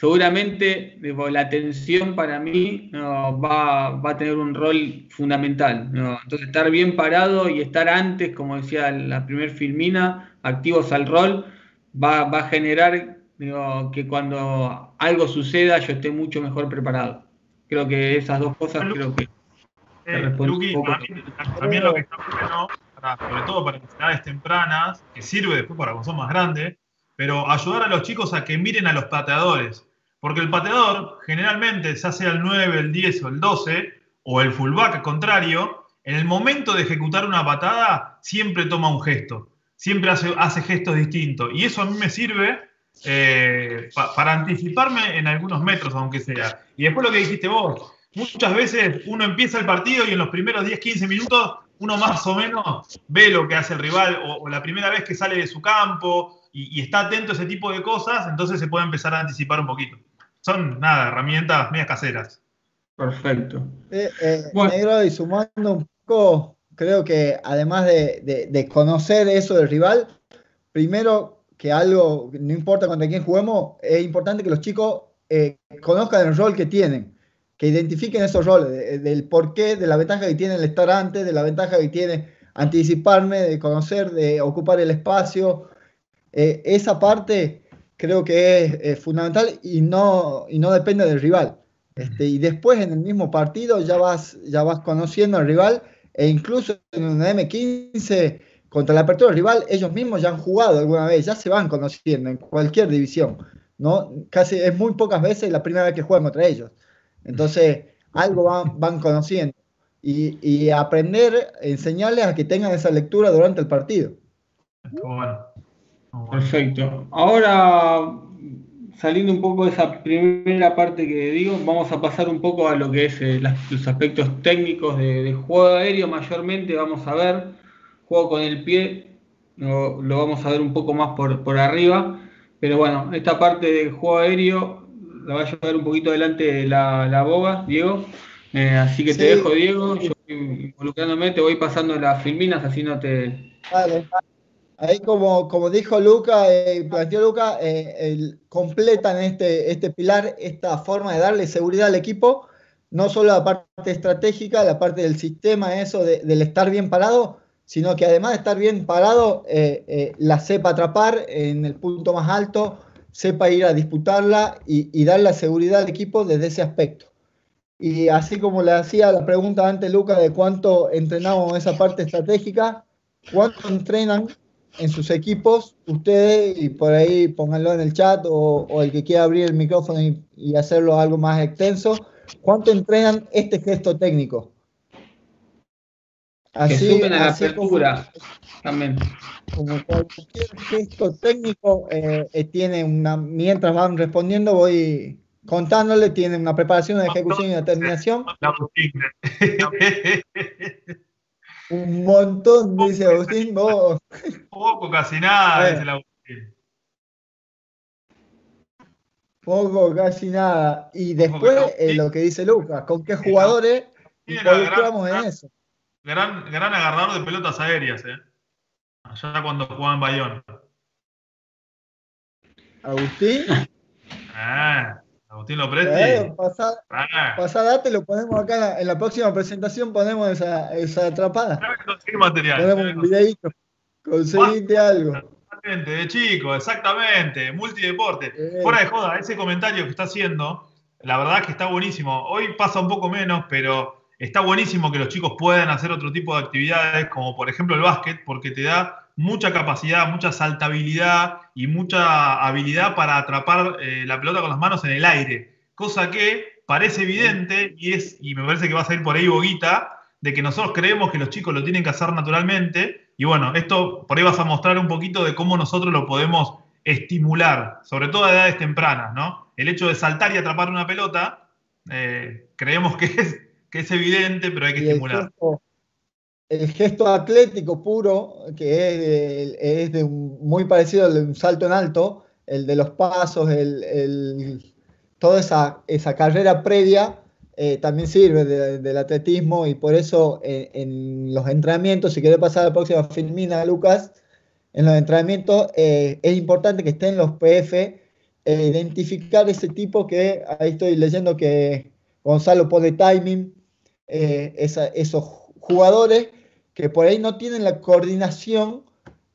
seguramente la atención para mí va, a tener un rol fundamental. Entonces estar bien parado y estar antes, como decía la primer filmina, activos al rol, va, va a generar que cuando algo suceda yo esté mucho mejor preparado. Creo que esas dos cosas creo que... Eh, también, lo que está bueno, sobre todo para edades tempranas, que sirve después para cuando son más grandes, pero ayudar a los chicos a que miren a los pateadores. Porque el pateador, generalmente, ya sea el 9, el 10 o el 12, o el fullback contrario, en el momento de ejecutar una patada, siempre toma un gesto. Siempre hace, gestos distintos. Y eso a mí me sirve eh, para anticiparme en algunos metros, aunque sea. Y después lo que dijiste vos, muchas veces uno empieza el partido y en los primeros 10, 15 minutos uno más o menos ve lo que hace el rival o, la primera vez que sale de su campo y, está atento a ese tipo de cosas, entonces se puede empezar a anticipar un poquito. Son, nada, herramientas medias caseras. Perfecto. Eh, eh, negro, y sumando un poco, creo que además de conocer eso del rival, primero que algo, no importa contra quién juguemos, es importante que los chicos eh, conozcan el rol que tienen, que identifiquen esos roles, del porqué, de la ventaja que tiene el estar antes, de la ventaja que tiene anticiparme, de conocer, de ocupar el espacio. Eh, esa parte creo que es, fundamental y no, y no depende del rival. Este, y después en el mismo partido ya vas, ya vas conociendo al rival e incluso en un M15 contra la apertura del rival, ellos mismos ya han jugado alguna vez, ya se van conociendo en cualquier división. ¿no? Casi es muy pocas veces la primera vez que juegan contra ellos. Entonces, algo van, van conociendo. Y, y, aprender, enseñarles a que tengan esa lectura durante el partido. Bueno. Perfecto. Ahora, saliendo un poco de esa primera parte que digo, vamos a pasar un poco a lo que es eh, los aspectos técnicos de, juego aéreo mayormente. Vamos a ver, juego con el pie, lo, vamos a ver un poco más por, por arriba. Pero bueno, esta parte del juego aéreo la va a llevar un poquito adelante la, la boga, Diego. Eh, así que te dejo, Diego. Yo involucrándome, te voy pasando las filminas, así no te. Vale. Ahí como, como dijo Luca, eh, planteó Luca, eh, completan este, este pilar, esta forma de darle seguridad al equipo, no solo la parte estratégica, la parte del sistema, eso del estar bien parado, sino que además de estar bien parado, eh, la sepa atrapar en el punto más alto, sepa ir a disputarla y, y dar la seguridad al equipo desde ese aspecto. Y así como le hacía la pregunta antes Luca de cuánto entrenamos esa parte estratégica, cuánto entrenan en sus equipos, ustedes, y por ahí pónganlo en el chat, o, el que quiera abrir el micrófono y, hacerlo algo más extenso, ¿cuánto entrenan este gesto técnico? Así, así como, también. Como cualquier gesto técnico eh, eh, tiene una, mientras van respondiendo, voy contándole, tiene una preparación, una ejecución y una terminación. Un montón, dice Agustín. Poco, casi nada, dice Agustín. Poco, casi nada. Y después eh, lo que dice Lucas, ¿con qué jugadores involucramos en eso? Gran, gran agarrador de pelotas aéreas, ¿eh? Allá cuando jugaba en Bayón. ¿Agustín? Ah. Agustín Lopresti. pasada, ah. lo ponemos acá en la, próxima presentación, ponemos esa, esa atrapada. material. Ponemos un videito. Conseguiste algo. Exactamente, de chico, exactamente. Multideporte. Fuera de joda, ese comentario que está haciendo, la verdad que está buenísimo. Hoy pasa un poco menos, pero está buenísimo que los chicos puedan hacer otro tipo de actividades, como por ejemplo el básquet, porque te da mucha capacidad, mucha saltabilidad y mucha habilidad para atrapar eh, la pelota con las manos en el aire. Cosa que parece evidente y, es, y me parece que va a salir por ahí boguita, de que nosotros creemos que los chicos lo tienen que hacer naturalmente. Y bueno, esto por ahí vas a mostrar un poquito de cómo nosotros lo podemos estimular, sobre todo a edades tempranas, ¿no? El hecho de saltar y atrapar una pelota, eh, creemos que es, que es evidente, pero hay que estimular el gesto atlético puro, que es, de, muy parecido al de un salto en alto, el de los pasos, el, toda esa, esa, carrera previa, eh, también sirve del atletismo y por eso en, los entrenamientos, si quiere pasar a la próxima filmina, Lucas, en los entrenamientos eh, es importante que estén los PF, e identificar ese tipo que, ahí estoy leyendo que Gonzalo pone timing, eh, esos jugadores que por ahí no tienen la coordinación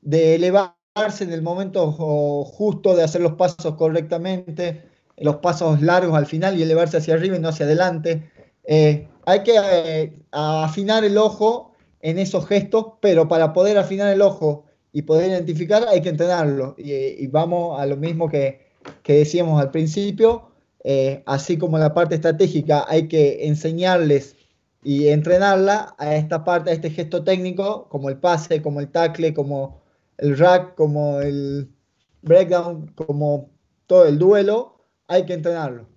de elevarse en el momento justo, de hacer los pasos correctamente, los pasos largos al final y elevarse hacia arriba y no hacia adelante. Eh, hay que eh, afinar el ojo en esos gestos, pero para poder afinar el ojo y poder identificar hay que entrenarlo. Y, vamos a lo mismo que, decíamos al principio, eh, así como la parte estratégica hay que enseñarles y entrenarla a esta parte, a este gesto técnico, como el pase, como el tackle, como el rack, como el breakdown, como todo el duelo, hay que entrenarlo.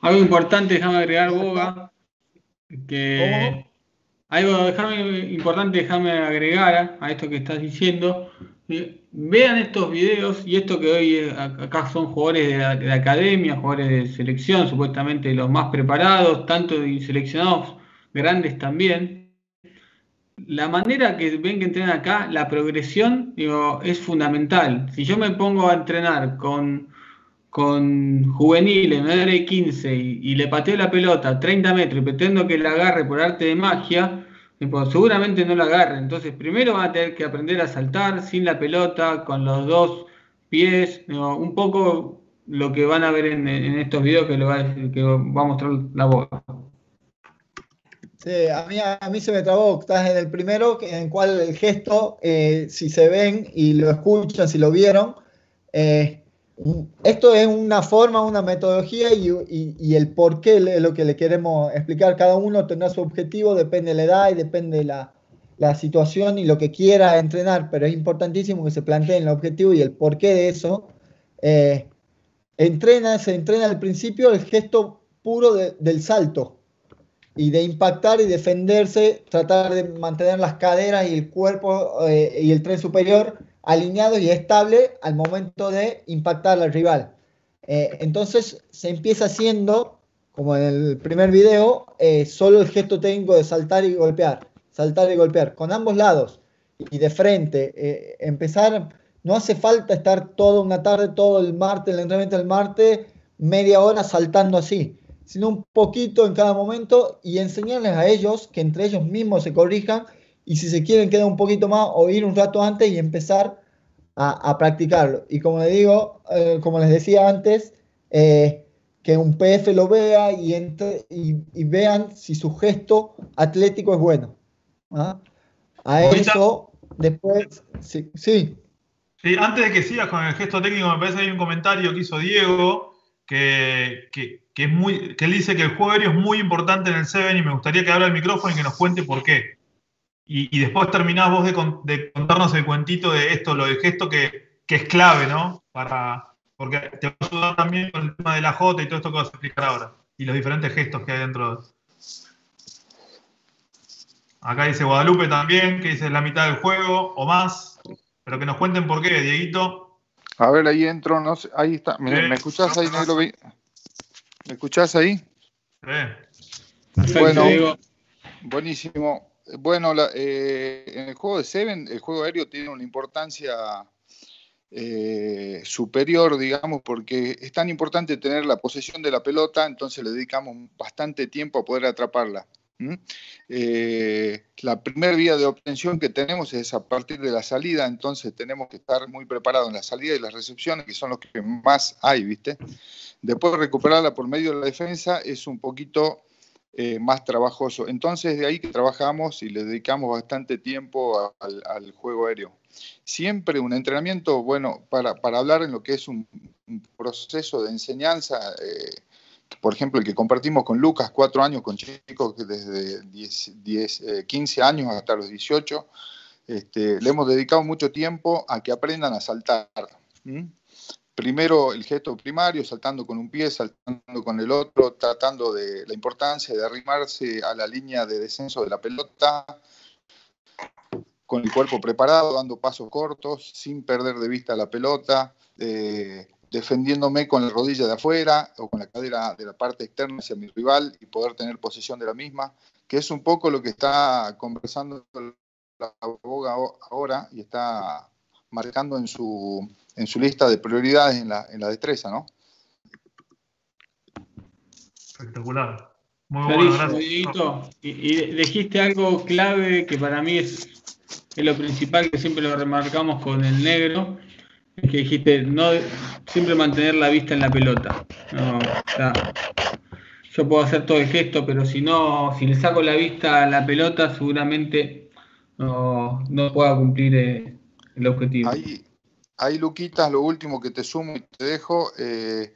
Algo importante, déjame agregar, Boga, que algo importante, déjame agregar a esto que estás diciendo. Vean estos videos y esto que hoy acá son jugadores de, academia, jugadores de selección, supuestamente los más preparados, tanto y seleccionados grandes también. La manera que ven que entrenan acá, la progresión, es fundamental. Si yo me pongo a entrenar con, con juveniles, me daré 15 y, y, le pateo la pelota 30 metros y pretendo que la agarre por arte de magia, seguramente no la agarre. Entonces, primero va a tener que aprender a saltar sin la pelota, con los dos pies, un poco lo que van a ver en, estos videos que, va, a mostrar la voz. Sí, a mí, a mí se me trabó, estás en el primero, en el cual el gesto, eh, si se ven y lo escuchan, si lo vieron, eh, esto es una forma, una metodología y, el por qué es lo que le queremos explicar. Cada uno tendrá su objetivo, depende de la edad y depende de la, situación y lo que quiera entrenar, pero es importantísimo que se planteen el objetivo y el porqué de eso. Eh, entrena, se entrena al principio el gesto puro del salto y de impactar y defenderse, tratar de mantener las caderas y el cuerpo eh, y el tren superior alineados y estables al momento de impactar al rival. Eh, entonces se empieza haciendo, como en el primer video, eh, solo el gesto técnico de saltar y golpear, saltar y golpear, con ambos lados y de frente. empezar, no hace falta estar toda una tarde, todo el martes, el entrenamiento del martes, media hora saltando así sino un poquito en cada momento y enseñarles a ellos que entre ellos mismos se corrijan y si se quieren quedar un poquito más o ir un rato antes y empezar a, practicarlo. Y como les digo, eh, como les decía antes, eh, que un PF lo vea y, entre, y, vean si su gesto atlético es bueno. ¿ah? A eso, después, sí, sí. Sí, antes de que sigas con el gesto técnico, me parece que hay un comentario que hizo Diego que, que, es muy, que él dice que el juego aéreo es muy importante en el Seven y me gustaría que abra el micrófono y que nos cuente por qué. Y, después terminás vos de, contarnos el cuentito de esto, lo del gesto que, es clave, ¿no? Para, porque te va a ayudar también con el tema de la J y todo esto que vas a explicar ahora. Y los diferentes gestos que hay dentro. Acá dice Guadalupe también, que dice la mitad del juego o más. Pero que nos cuenten por qué, Dieguito. A ver, ahí entro, no sé, ahí está. ¿Me, escuchás ahí, negro? ¿Me escuchás ahí? Sí. Bueno, buenísimo. Bueno, eh, en el juego de Seven, el juego aéreo tiene una importancia eh, superior, digamos, porque es tan importante tener la posesión de la pelota, entonces le dedicamos bastante tiempo a poder atraparla. Eh, la primera vía de obtención que tenemos es a partir de la salida, entonces tenemos que estar muy preparados en la salida y las recepciones, que son los que más hay, ¿viste? Después recuperarla por medio de la defensa es un poquito eh, más trabajoso. Entonces de ahí que trabajamos y le dedicamos bastante tiempo al, juego aéreo. Siempre un entrenamiento, bueno, para, hablar en lo que es un, proceso de enseñanza, eh, por ejemplo, el que compartimos con Lucas, cuatro años con chicos desde 10, 15 eh, años hasta los 18, este, le hemos dedicado mucho tiempo a que aprendan a saltar primero el gesto primario, saltando con un pie, saltando con el otro, tratando de la importancia de arrimarse a la línea de descenso de la pelota, con el cuerpo preparado, dando pasos cortos, sin perder de vista la pelota, eh, defendiéndome con la rodilla de afuera o con la cadera de la parte externa hacia mi rival y poder tener posesión de la misma, que es un poco lo que está conversando la aboga ahora y está marcando en su, en su lista de prioridades en la, en la destreza, ¿no? Espectacular. Muy bueno, Y, y, dijiste algo clave que para mí es, es, lo principal que siempre lo remarcamos con el negro, es que dijiste, no siempre mantener la vista en la pelota. yo puedo hacer todo el gesto, pero si no, si le saco la vista a la pelota, seguramente no, no pueda cumplir eh, el objetivo. Ahí, ahí, Luquitas, lo último que te sumo y te dejo, eh,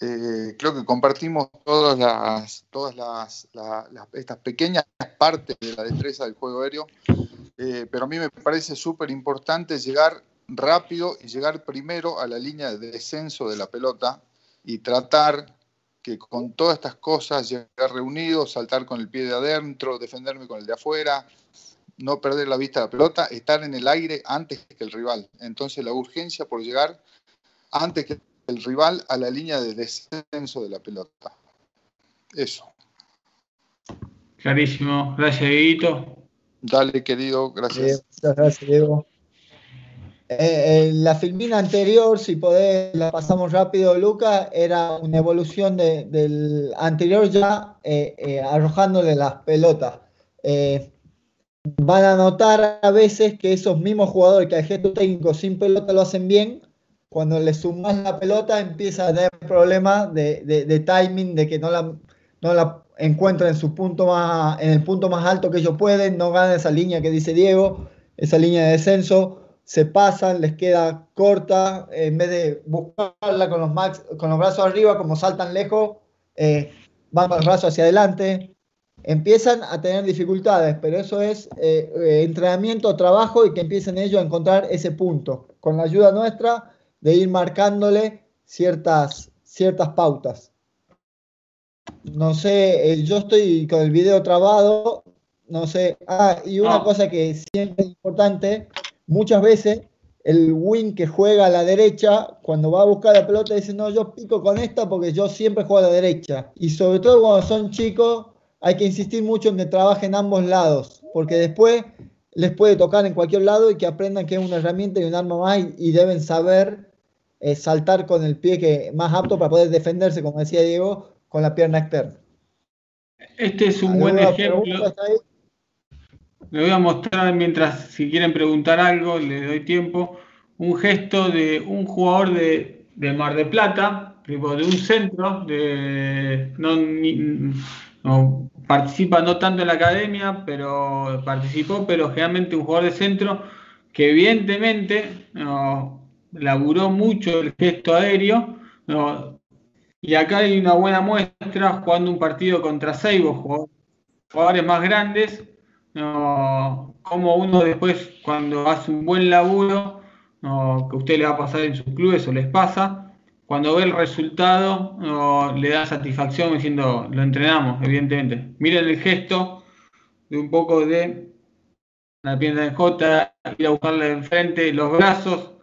eh, creo que compartimos todas las, todas las, estas pequeñas partes de la destreza del juego aéreo, eh, pero a mí me parece súper importante llegar rápido y llegar primero a la línea de descenso de la pelota y tratar que con todas estas cosas llegar reunido, saltar con el pie de adentro, defenderme con el de afuera, no perder la vista de la pelota, estar en el aire antes que el rival. Entonces la urgencia por llegar antes que el rival a la línea de descenso de la pelota. Eso. Clarísimo. Gracias, Dieguito. Dale, querido. Gracias. muchas gracias, Diego. Eh, la filmina anterior, si podés, la pasamos rápido, Luca, era una evolución del anterior ya eh, eh, arrojándole las pelotas van a notar a veces que esos mismos jugadores que al gesto técnico sin pelota lo hacen bien, cuando le sumas la pelota empieza a tener problemas de, timing, de que no la, no la encuentran en su punto más, en el punto más alto que ellos pueden, no ganan esa línea que dice Diego, esa línea de descenso, se pasan, les queda corta, en vez de buscarla con los, max, con los brazos arriba, como saltan lejos, eh, van con los brazos hacia adelante, empiezan a tener dificultades, pero eso es eh, eh, entrenamiento, trabajo y que empiecen ellos a encontrar ese punto, con la ayuda nuestra de ir marcándole ciertas, ciertas pautas. No sé, eh, yo estoy con el video trabado, no sé. Ah, y una cosa que siempre es importante, muchas veces el win que juega a la derecha, cuando va a buscar la pelota, dice, no, yo pico con esta porque yo siempre juego a la derecha. Y sobre todo cuando son chicos, hay que insistir mucho en que trabajen ambos lados, porque después les puede tocar en cualquier lado y que aprendan que es una herramienta y un arma más y, deben saber eh, saltar con el pie que más apto para poder defenderse, como decía Diego, con la pierna externa. Este es un buen ejemplo. Le voy a mostrar mientras, si quieren preguntar algo, le doy tiempo, un gesto de un jugador de, Mar de Plata, de un centro, de, no, participa no tanto en la academia, pero participó, pero generalmente un jugador de centro que evidentemente laburó mucho el gesto aéreo. y acá hay una buena muestra jugando un partido contra Seibo, jugadores más grandes, como uno después cuando hace un buen laburo, que a usted le va a pasar en sus clubes o les pasa, cuando ve el resultado le da satisfacción diciendo, lo entrenamos, evidentemente. Miren el gesto de un poco de la pierna de J, ir a buscarle enfrente, los brazos,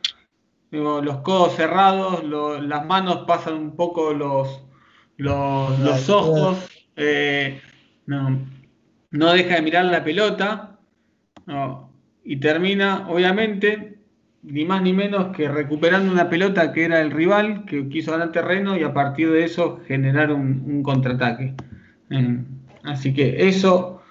los codos cerrados, las manos pasan un poco los, los, ojos, eh, no, deja de mirar la pelota y termina, obviamente, ni más ni menos que recuperando una pelota que era el rival, que quiso ganar terreno y a partir de eso generar un, contraataque. así que eso,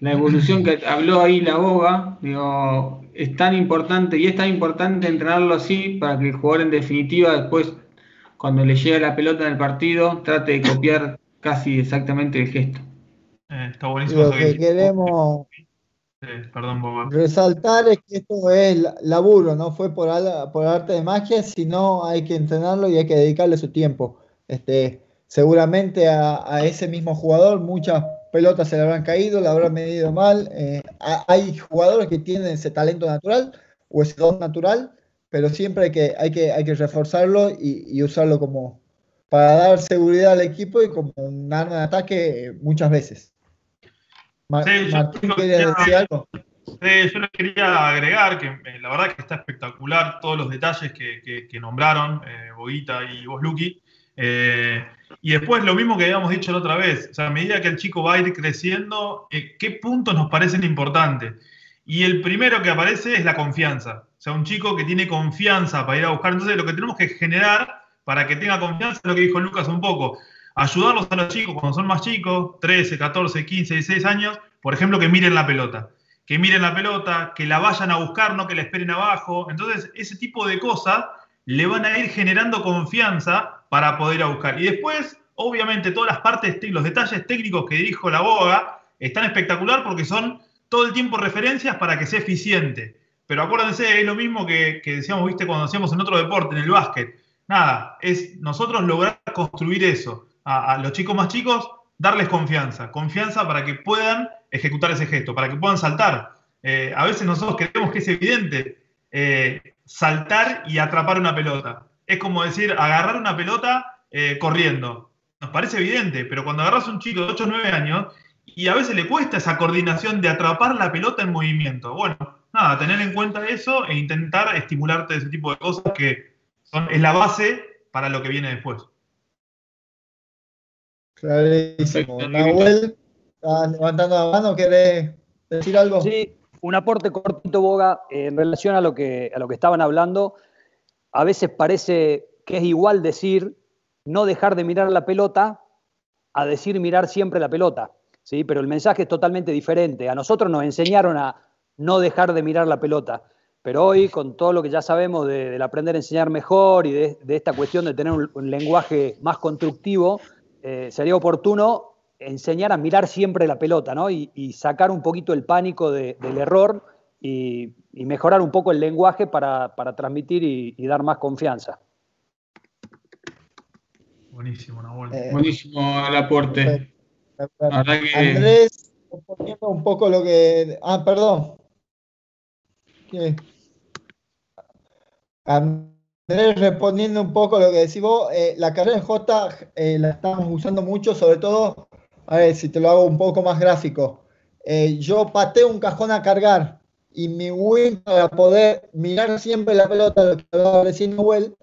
la evolución que habló ahí la boga, digo, es tan importante y es tan importante entrenarlo así para que el jugador en definitiva después, cuando le llegue la pelota en el partido, trate de copiar casi exactamente el gesto. Eh, está buenísimo. Lo que queremos Resaltar es que esto es laburo, no fue por, arte de magia, sino hay que entrenarlo y hay que dedicarle su tiempo. Este, seguramente a, ese mismo jugador muchas pelotas se le habrán caído, le habrán medido mal. Eh, hay jugadores que tienen ese talento natural o ese don natural, pero siempre hay que, reforzarlo y, usarlo como para dar seguridad al equipo y como un arma de ataque muchas veces sí, Martín, decir algo? yo le quería agregar que eh, la verdad que está espectacular todos los detalles que, nombraron eh, Boguita y vos, Luqui. Eh, y después lo mismo que habíamos dicho la otra vez, o sea, a medida que el chico va a ir creciendo, eh, ¿qué puntos nos parecen importantes? Y el primero que aparece es la confianza. O sea, un chico que tiene confianza para ir a buscar. Entonces, lo que tenemos que generar para que tenga confianza es lo que dijo Lucas un poco ayudarlos a los chicos cuando son más chicos, 13, 14, 15, 16 años, por ejemplo, que miren la pelota. Que miren la pelota, que la vayan a buscar, no que la esperen abajo. Entonces, ese tipo de cosas le van a ir generando confianza para poder a buscar. Y después, obviamente, todas las partes, los detalles técnicos que dijo la boga están espectacular porque son todo el tiempo referencias para que sea eficiente. Pero acuérdense, es lo mismo que, que decíamos, viste, cuando hacíamos en otro deporte, en el básquet. Nada, es nosotros lograr construir eso a, los chicos más chicos, darles confianza, confianza para que puedan ejecutar ese gesto, para que puedan saltar. Eh, a veces nosotros creemos que es evidente eh, saltar y atrapar una pelota. Es como decir, agarrar una pelota eh, corriendo. Nos parece evidente, pero cuando agarras a un chico de 8 o 9 años y a veces le cuesta esa coordinación de atrapar la pelota en movimiento. Bueno, nada, tener en cuenta eso e intentar estimularte de ese tipo de cosas que son, es la base para lo que viene después. Clarísimo. Nahuel, levantando la mano, ¿querés decir algo? Sí, un aporte cortito, Boga, en relación a lo, que, a lo que estaban hablando. A veces parece que es igual decir no dejar de mirar la pelota a decir mirar siempre la pelota. ¿sí? Pero el mensaje es totalmente diferente. A nosotros nos enseñaron a no dejar de mirar la pelota. Pero hoy, con todo lo que ya sabemos del aprender a enseñar mejor y de, esta cuestión de tener un, lenguaje más constructivo, eh, sería oportuno enseñar a mirar siempre la pelota, ¿no? Y, sacar un poquito el pánico del error y, mejorar un poco el lenguaje para, transmitir y, dar más confianza. Buenísimo, Nahuel. Eh, Buenísimo el aporte. Andrés, poniendo un poco lo que. Ah, perdón. Andrés, respondiendo un poco lo que decís vos, eh, la carrera en J eh, la estamos usando mucho, sobre todo, a ver si te lo hago un poco más gráfico. yo pateo un cajón a cargar y mi win para poder mirar siempre la pelota, lo que hablaba recién Noel,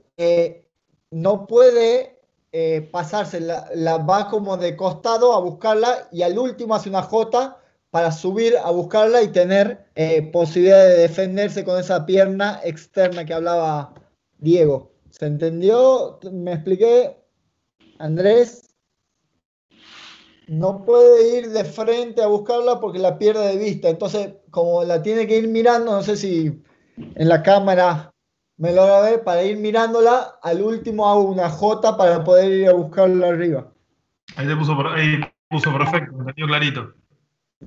no puede eh, pasarse, la, va como de costado a buscarla y al último hace una J para subir a buscarla y tener eh, posibilidad de defenderse con esa pierna externa que hablaba Diego. ¿Se entendió? ¿Me expliqué? Andrés no puede ir de frente a buscarla porque la pierde de vista. Entonces, como la tiene que ir mirando, no sé si en la cámara me lo grabé para ir mirándola. Al último hago una J para poder ir a buscarla arriba. Ahí te puso, ahí puso perfecto, me clarito.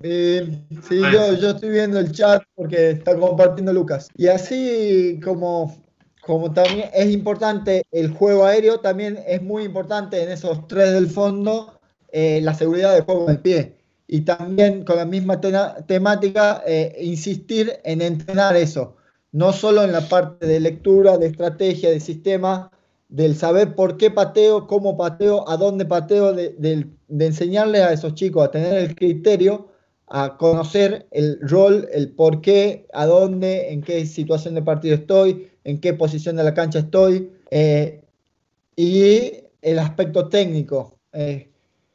sí, yo, yo, estoy viendo el chat porque está compartiendo Lucas. Y así como, como también es importante el juego aéreo, también es muy importante en esos tres del fondo eh, la seguridad del juego del pie. Y también con la misma temática, eh, insistir en entrenar eso no solo en la parte de lectura, de estrategia, de sistema, del saber por qué pateo, cómo pateo, a dónde pateo, de, de, enseñarles a esos chicos a tener el criterio, a conocer el rol, el por qué, a dónde, en qué situación de partido estoy, en qué posición de la cancha estoy, eh, y el aspecto técnico. Eh,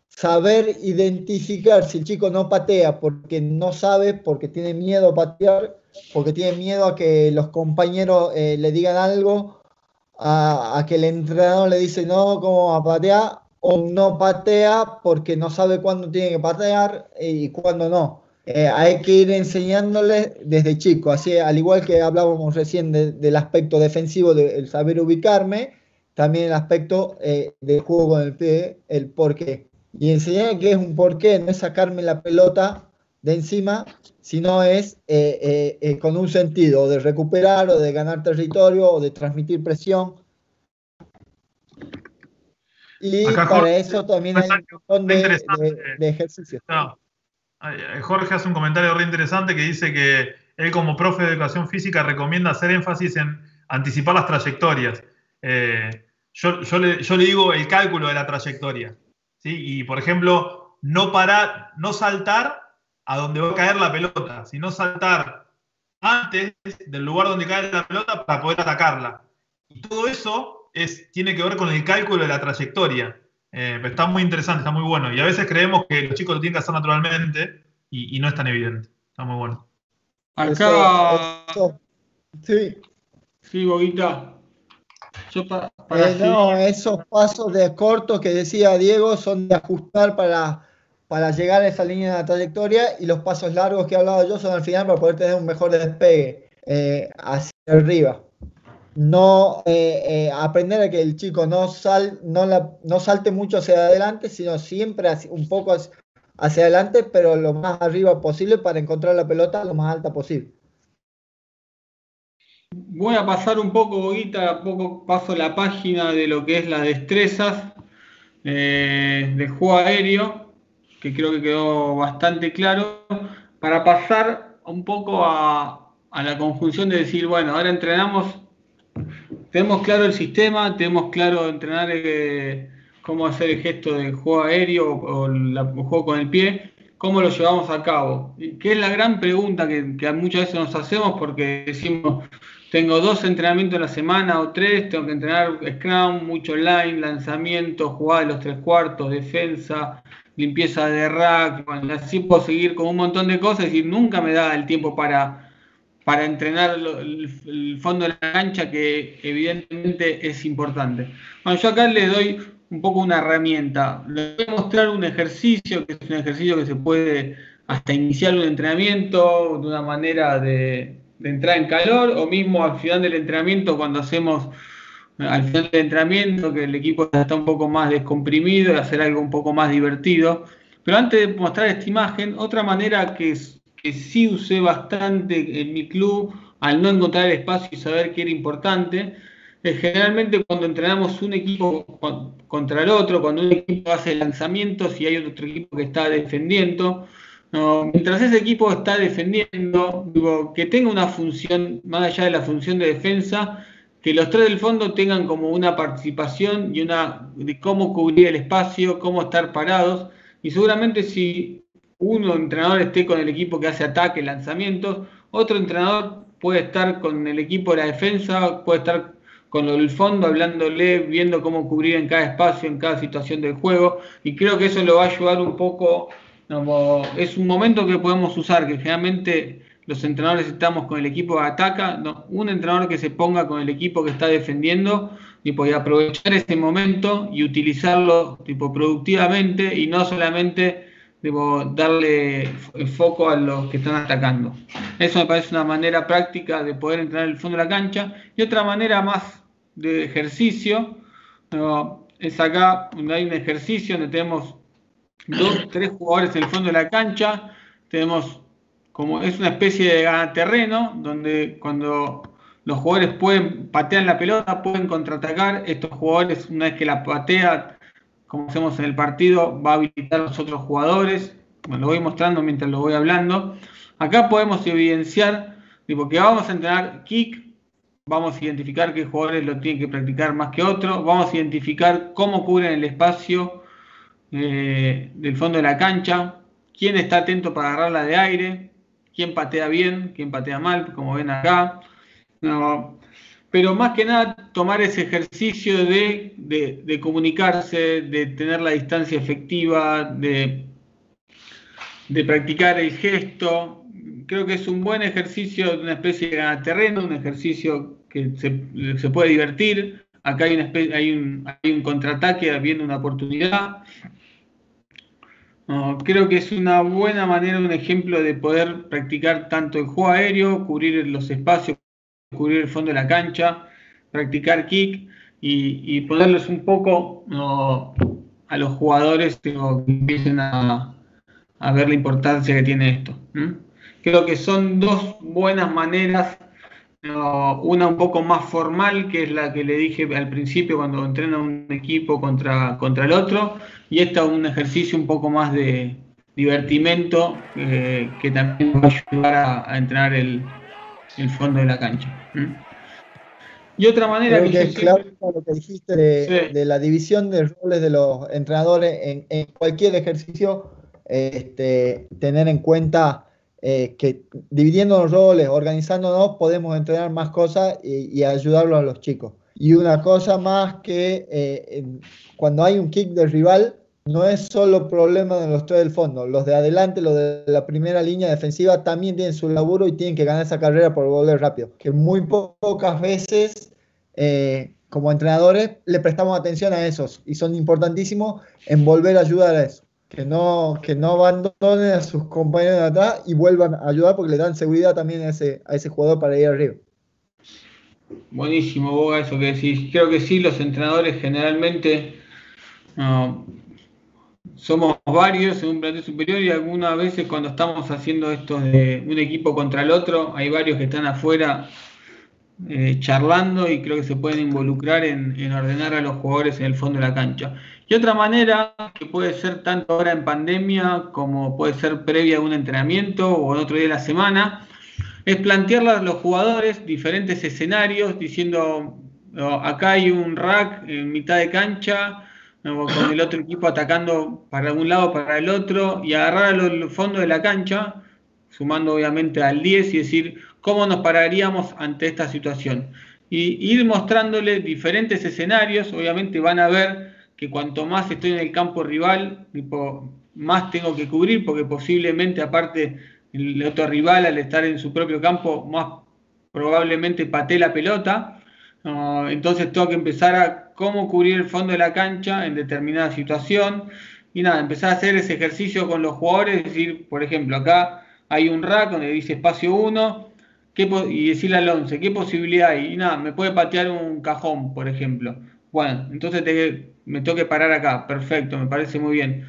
saber identificar si el chico no patea porque no sabe, porque tiene miedo a patear, porque tiene miedo a que los compañeros eh, le digan algo, a, que el entrenador le dice no, ¿cómo va a patear? O no patea porque no sabe cuándo tiene que patear y cuándo no. Eh, hay que ir enseñándole desde chico, así al igual que hablábamos recién del aspecto defensivo, del saber ubicarme, también el aspecto eh, del juego con el pie, el por qué. Y enseñar que es un por qué, no es sacarme la pelota de encima, sino es eh, eh, eh, con un sentido de recuperar o de ganar territorio o de transmitir presión. Y para eso también hay un montón de, ejercicios. Jorge hace un comentario re interesante que dice que él como profe de educación física recomienda hacer énfasis en anticipar las trayectorias. yo, yo, le, digo el cálculo de la trayectoria. ¿sí? Y, por ejemplo, no parar, no saltar a donde va a caer la pelota, sino saltar antes del lugar donde cae la pelota para poder atacarla. Y todo eso es, tiene que ver con el cálculo de la trayectoria. Eh, está muy interesante, está muy bueno. Y a veces creemos que los chicos lo tienen que hacer naturalmente y, no es tan evidente. Está muy bueno. Acá. Sí. Sí, Boguita. Eh, no, esos pasos de corto que decía Diego son de ajustar para para llegar a esa línea de la trayectoria y los pasos largos que he hablado yo son al final para poder tener un mejor despegue eh, hacia arriba. No eh, eh, aprender a que el chico no, sal, no, no salte mucho hacia adelante, sino siempre un poco hacia adelante, pero lo más arriba posible para encontrar la pelota lo más alta posible. Voy a pasar un poco, Boguita, poco paso la página de lo que es las destrezas de juego aéreo que creo que quedó bastante claro, para pasar un poco a, la conjunción de decir, bueno, ahora entrenamos, tenemos claro el sistema, tenemos claro entrenar eh, cómo hacer el gesto del juego aéreo o el juego con el pie, cómo lo llevamos a cabo. Que es la gran pregunta que, muchas veces nos hacemos porque decimos, tengo dos entrenamientos en la semana o tres, tengo que entrenar Scrum, mucho online, lanzamiento, jugar de los tres cuartos, defensa, limpieza de rack, así puedo seguir con un montón de cosas y nunca me da el tiempo para, para entrenar el, fondo de la cancha que evidentemente es importante. Bueno, yo acá le doy un poco una herramienta. Le voy a mostrar un ejercicio, que es un ejercicio que se puede hasta iniciar un entrenamiento de una manera de, de entrar en calor o mismo al final del entrenamiento cuando hacemos al final del entrenamiento que el equipo está un poco más descomprimido hacer algo un poco más divertido. Pero antes de mostrar esta imagen, otra manera que, que sí usé bastante en mi club al no encontrar el espacio y saber que era importante, es generalmente cuando entrenamos un equipo contra el otro, cuando un equipo hace lanzamientos y hay otro equipo que está defendiendo, mientras ese equipo está defendiendo, digo, que tenga una función, más allá de la función de defensa, que los tres del fondo tengan como una participación y una de cómo cubrir el espacio, cómo estar parados. Y seguramente si uno entrenador esté con el equipo que hace ataque, lanzamientos, otro entrenador puede estar con el equipo de la defensa, puede estar con el fondo hablándole, viendo cómo cubrir en cada espacio, en cada situación del juego. Y creo que eso lo va a ayudar un poco es un momento que podemos usar, que generalmente los entrenadores estamos con el equipo que ataca, un entrenador que se ponga con el equipo que está defendiendo tipo, y aprovechar ese momento y utilizarlo tipo, productivamente y no solamente tipo, darle foco a los que están atacando. Eso me parece una manera práctica de poder entrenar el fondo de la cancha. Y otra manera más de ejercicio es acá donde hay un ejercicio donde tenemos dos, tres jugadores en el fondo de la cancha. Tenemos como es una especie de terreno donde cuando los jugadores pueden patear la pelota, pueden contraatacar. Estos jugadores, una vez que la patea, como hacemos en el partido, va a habilitar a los otros jugadores. Bueno, lo voy mostrando mientras lo voy hablando. Acá podemos evidenciar, tipo, que vamos a entrenar kick, vamos a identificar qué jugadores lo tienen que practicar más que otros, vamos a identificar cómo cubren el espacio eh, del fondo de la cancha, quién está atento para agarrarla de aire, quién patea bien, quién patea mal, como ven acá. Pero más que nada tomar ese ejercicio de, comunicarse, de tener la distancia efectiva, de, practicar el gesto. Creo que es un buen ejercicio de una especie de terreno, un ejercicio que se, puede divertir. Acá hay, una un, hay un contraataque habiendo una oportunidad creo que es una buena manera, un ejemplo de poder practicar tanto el juego aéreo, cubrir los espacios, cubrir el fondo de la cancha, practicar kick y, ponerles un poco a los jugadores que empiecen a, ver la importancia que tiene esto. Creo que son dos buenas maneras una un poco más formal, que es la que le dije al principio cuando entrena un equipo contra, contra el otro, y esta un ejercicio un poco más de divertimento eh, que también va a ayudar a, entrenar el, fondo de la cancha. Y otra manera que, es claro lo que dijiste de, la división de roles de los entrenadores en, en cualquier ejercicio, este, tener en cuenta eh, que dividiendo los roles, organizándonos, podemos entrenar más cosas y, ayudarlos a los chicos. Y una cosa más que eh, cuando hay un kick del rival, no es solo problema de los tres del fondo, los de adelante, los de la primera línea defensiva también tienen su laburo y tienen que ganar esa carrera por volver rápido, que muy pocas veces eh, como entrenadores le prestamos atención a esos y son importantísimos en volver a ayudar a eso que no, que no abandonen a sus compañeros de atrás y vuelvan a ayudar porque le dan seguridad también a ese, a ese jugador para ir arriba. Buenísimo, Boga, eso que decís. Creo que sí, los entrenadores generalmente somos varios en un plantel superior y algunas veces cuando estamos haciendo esto de un equipo contra el otro, hay varios que están afuera eh, charlando y creo que se pueden involucrar en, en ordenar a los jugadores en el fondo de la cancha. Y otra manera, que puede ser tanto ahora en pandemia como puede ser previa a un entrenamiento o en otro día de la semana, es plantearle a los jugadores diferentes escenarios diciendo, acá hay un rack en mitad de cancha, con el otro equipo atacando para un lado, para el otro, y agarrar al fondo de la cancha, sumando obviamente al 10 y decir cómo nos pararíamos ante esta situación. Y ir mostrándole diferentes escenarios, obviamente van a ver que cuanto más estoy en el campo rival, más tengo que cubrir, porque posiblemente aparte el otro rival al estar en su propio campo, más probablemente patee la pelota. entonces tengo que empezar a cómo cubrir el fondo de la cancha en determinada situación. Y nada, empezar a hacer ese ejercicio con los jugadores, es decir, por ejemplo, acá hay un rack donde dice espacio 1, y decirle al 11, ¿qué posibilidad hay? Y nada, me puede patear un cajón, por ejemplo. Bueno, entonces me tengo que parar acá. Perfecto, me parece muy bien.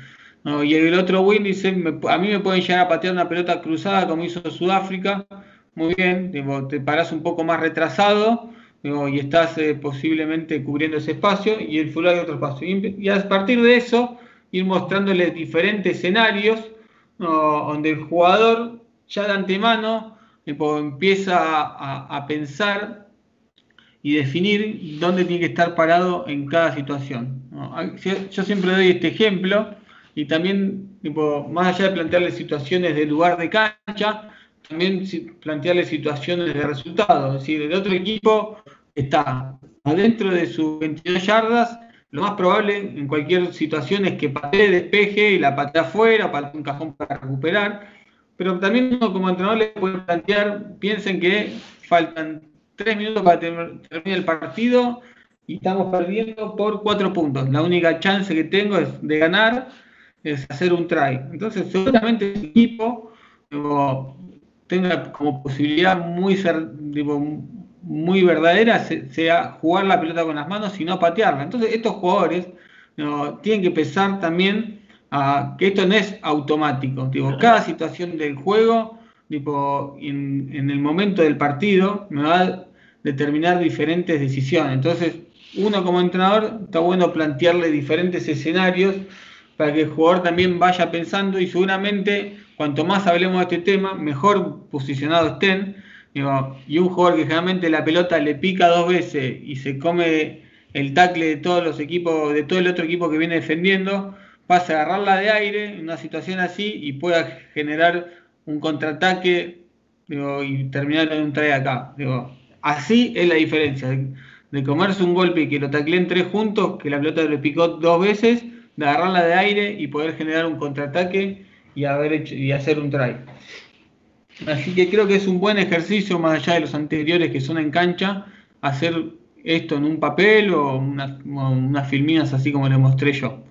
y el otro win dice, a mí me pueden llegar a patear una pelota cruzada como hizo Sudáfrica. Muy bien, te paras un poco más retrasado y estás eh, posiblemente cubriendo ese espacio y el full hay otro espacio. Y, a partir de eso, ir mostrándoles diferentes escenarios donde el jugador ya de antemano empieza a, pensar y definir dónde tiene que estar parado en cada situación. Yo siempre doy este ejemplo y también, más allá de plantearle situaciones de lugar de cancha, también plantearle situaciones de resultado. Es decir, el otro equipo está adentro de sus 22 yardas, lo más probable en cualquier situación es que patee, despeje y la patee afuera, para un cajón para recuperar. Pero también uno como entrenador le puede plantear, piensen que faltan tres minutos para terminar el partido y estamos perdiendo por cuatro puntos. La única chance que tengo es de ganar, es hacer un try. Entonces, seguramente el equipo tenga como posibilidad muy, muy verdadera sea jugar la pelota con las manos y no patearla. Entonces, estos jugadores tienen que pensar también a que esto no es automático. cada situación del juego, en, en, el momento del partido, me va a determinar diferentes decisiones. Entonces, uno como entrenador está bueno plantearle diferentes escenarios para que el jugador también vaya pensando y seguramente cuanto más hablemos de este tema, mejor posicionado estén. y un jugador que generalmente la pelota le pica dos veces y se come el tackle de todos los equipos, de todo el otro equipo que viene defendiendo, pasa a agarrarla de aire en una situación así y pueda generar un contraataque y terminar en un try acá. así es la diferencia de, comerse un golpe y que lo tacleen tres juntos, que la pelota le picó dos veces, de agarrarla de aire y poder generar un contraataque y, haber hecho, y hacer un try. Así que creo que es un buen ejercicio, más allá de los anteriores que son en cancha, hacer esto en un papel o unas, filminas así como le mostré yo.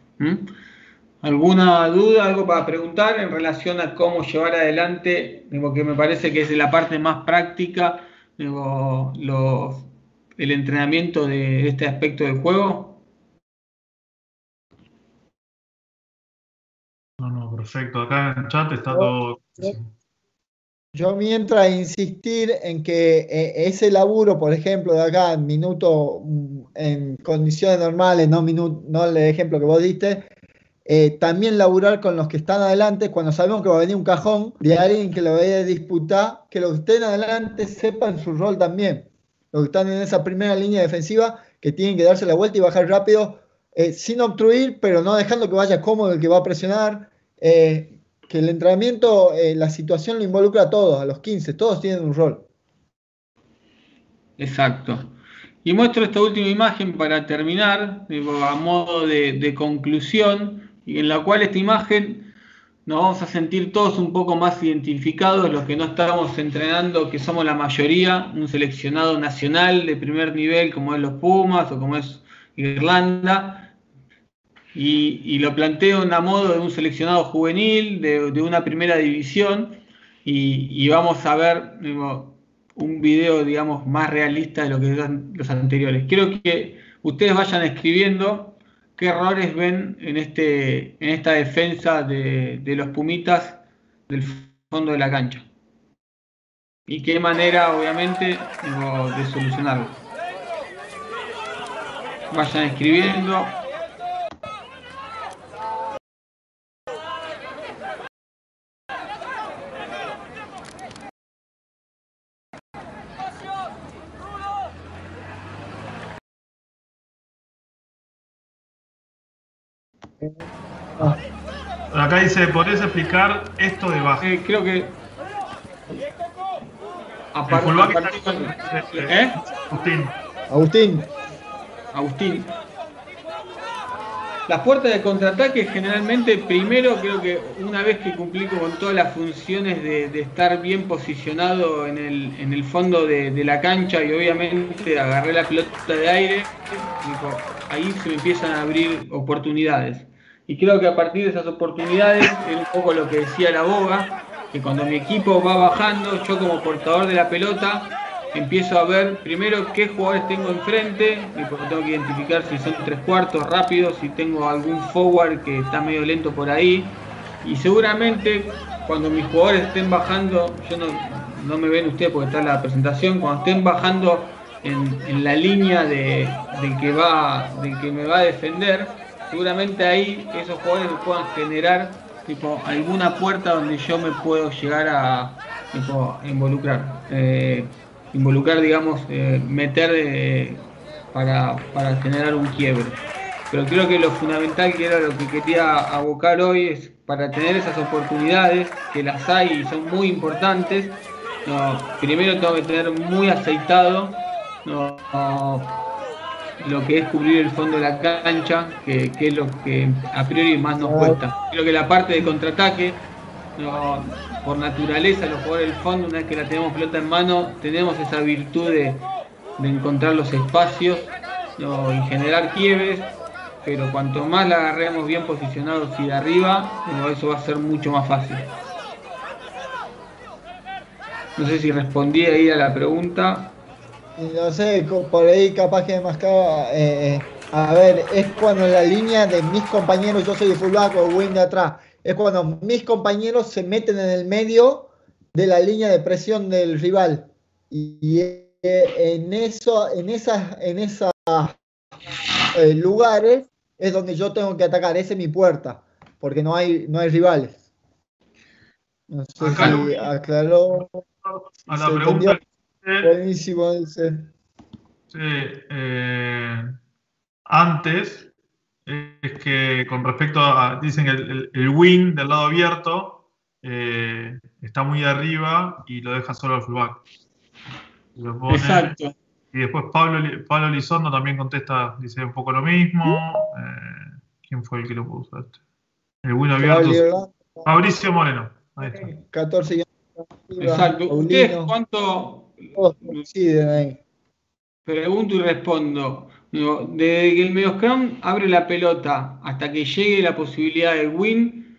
¿Alguna duda, algo para preguntar en relación a cómo llevar adelante, digo, me parece que es la parte más práctica, digo, el entrenamiento de este aspecto del juego? Perfecto. Acá en el chat está todo. Yo, mientras insistir en que eh, ese laburo, por ejemplo, de acá en minuto, mm, en condiciones normales, no, no el ejemplo que vos diste, eh, también laburar con los que están adelante cuando sabemos que va a venir un cajón de alguien que lo vaya a disputar, que los que estén adelante sepan su rol también. Los que están en esa primera línea defensiva, que tienen que darse la vuelta y bajar rápido eh, sin obstruir, pero no dejando que vaya cómodo el que va a presionar. Eh, que el entrenamiento, eh, la situación lo involucra a todos, a los 15, todos tienen un rol. Exacto. Y muestro esta última imagen para terminar, a modo de, conclusión, en la cual esta imagen nos vamos a sentir todos un poco más identificados, los que no estamos entrenando, que somos la mayoría, un seleccionado nacional de primer nivel como es los Pumas o como es Irlanda, y, lo planteo en a modo de un seleccionado juvenil, de, una primera división, y, vamos a ver un video, digamos, más realista de lo que eran los anteriores. Quiero que ustedes vayan escribiendo qué errores ven en, este, en esta defensa de, de los Pumitas del fondo de la cancha. Y qué manera, obviamente, de solucionarlo. Vayan escribiendo. Dice, ¿podrías explicar esto de baja? Eh, creo que. ¿Eh? Agustín. Agustín. Agustín. Las puertas de contraataque generalmente, primero creo que una vez que cumplí con todas las funciones de, estar bien posicionado en el, fondo de, la cancha y obviamente agarré la pelota de aire, ahí se me empiezan a abrir oportunidades. Y creo que a partir de esas oportunidades, es un poco lo que decía la boga, que cuando mi equipo va bajando, yo como portador de la pelota, empiezo a ver primero qué jugadores tengo enfrente, y tengo que identificar si son tres cuartos rápidos, si tengo algún forward que está medio lento por ahí. Y seguramente cuando mis jugadores estén bajando, yo no, me ven ustedes porque está la presentación, cuando estén bajando en, la línea de, que va, del que me va a defender, seguramente ahí esos jugadores me puedan generar tipo alguna puerta donde yo me puedo llegar a involucrar. Eh, involucrar, digamos, eh, meter eh, para, generar un quiebre. Pero creo que lo fundamental que era lo que quería abocar hoy es para tener esas oportunidades, que las hay y son muy importantes, primero tengo que tener muy aceitado lo que es cubrir el fondo de la cancha, que, es lo que a priori más nos cuesta. Creo que la parte de contraataque, por naturaleza, los jugadores del fondo, una vez que la tenemos pelota en mano, tenemos esa virtud de, encontrar los espacios y generar quiebres, pero cuanto más la agarremos bien posicionados y de arriba, eso va a ser mucho más fácil. No sé si respondí ahí a la pregunta. No sé, por ahí capaz que más eh, eh, a ver, es cuando la línea de mis compañeros, yo soy de fullback o wing de atrás, es cuando mis compañeros se meten en el medio de la línea de presión del rival. Y, eh, en eso, en esas, en esas lugares es donde yo tengo que atacar, esa es mi puerta, porque no hay, no hay rivales. No sé si aclaró. A la pregunta Buenísimo ese. Sí, eh, antes es que con respecto a, dicen el, el, win del lado abierto eh, está muy arriba y lo deja solo al fullback. Exacto. Y después Pablo, Pablo Lizondo también contesta, dice un poco lo mismo. Eh, ¿Quién fue el que lo puso? Este? El win abierto. Mauricio Moreno. Ahí está. 14 Exacto. ¿Ustedes cuánto, Pregunto y respondo. desde que el mediocrown abre la pelota hasta que llegue la posibilidad del win,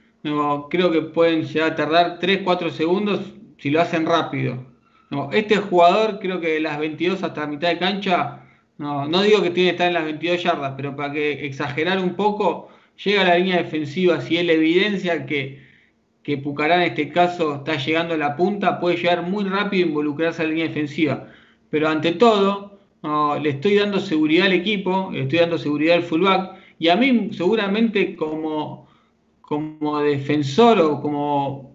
creo que pueden llegar a tardar 3-4 segundos si lo hacen rápido. este jugador creo que de las 22 hasta la mitad de cancha, no, digo que tiene que estar en las 22 yardas, pero para que exagerar un poco, llega a la línea defensiva, si él evidencia que que Pucará en este caso está llegando a la punta, puede llegar muy rápido e involucrarse a la línea defensiva. Pero ante todo, le estoy dando seguridad al equipo, le estoy dando seguridad al fullback, y a mí seguramente como, como defensor o como,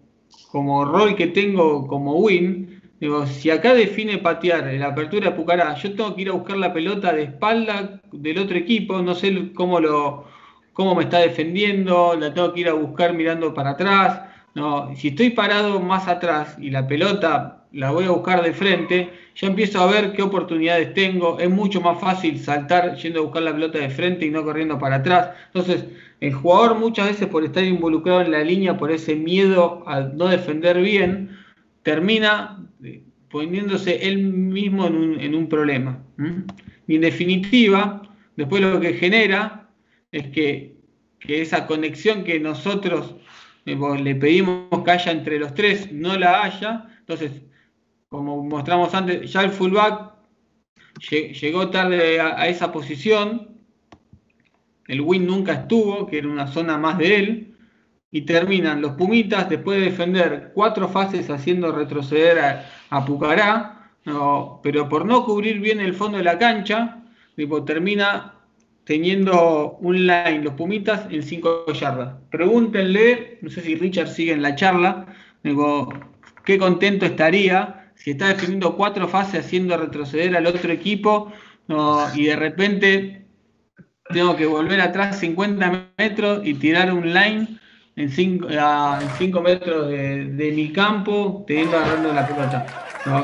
como rol que tengo como win, digo, si acá define patear en la apertura de Pucará, yo tengo que ir a buscar la pelota de espalda del otro equipo, no sé cómo lo cómo me está defendiendo, la tengo que ir a buscar mirando para atrás, no, si estoy parado más atrás y la pelota la voy a buscar de frente, ya empiezo a ver qué oportunidades tengo. Es mucho más fácil saltar yendo a buscar la pelota de frente y no corriendo para atrás. Entonces, el jugador muchas veces por estar involucrado en la línea, por ese miedo a no defender bien, termina eh, poniéndose él mismo en un, problema. Y en definitiva, después lo que genera es que, que esa conexión que nosotros le pedimos que haya entre los tres, no la haya. Entonces, como mostramos antes, ya el fullback llegó tarde a, esa posición. El win nunca estuvo, que era una zona más de él. Y terminan los Pumitas después de defender cuatro fases haciendo retroceder a, Pucará, pero por no cubrir bien el fondo de la cancha, termina teniendo un line los Pumitas en 5 yardas. Pregúntenle, no sé si Richard sigue en la charla, digo, qué contento estaría si está defendiendo cuatro fases haciendo retroceder al otro equipo y de repente tengo que volver atrás 50 metros y tirar un line en 5 metros de, mi campo teniendo agarrando la pelota.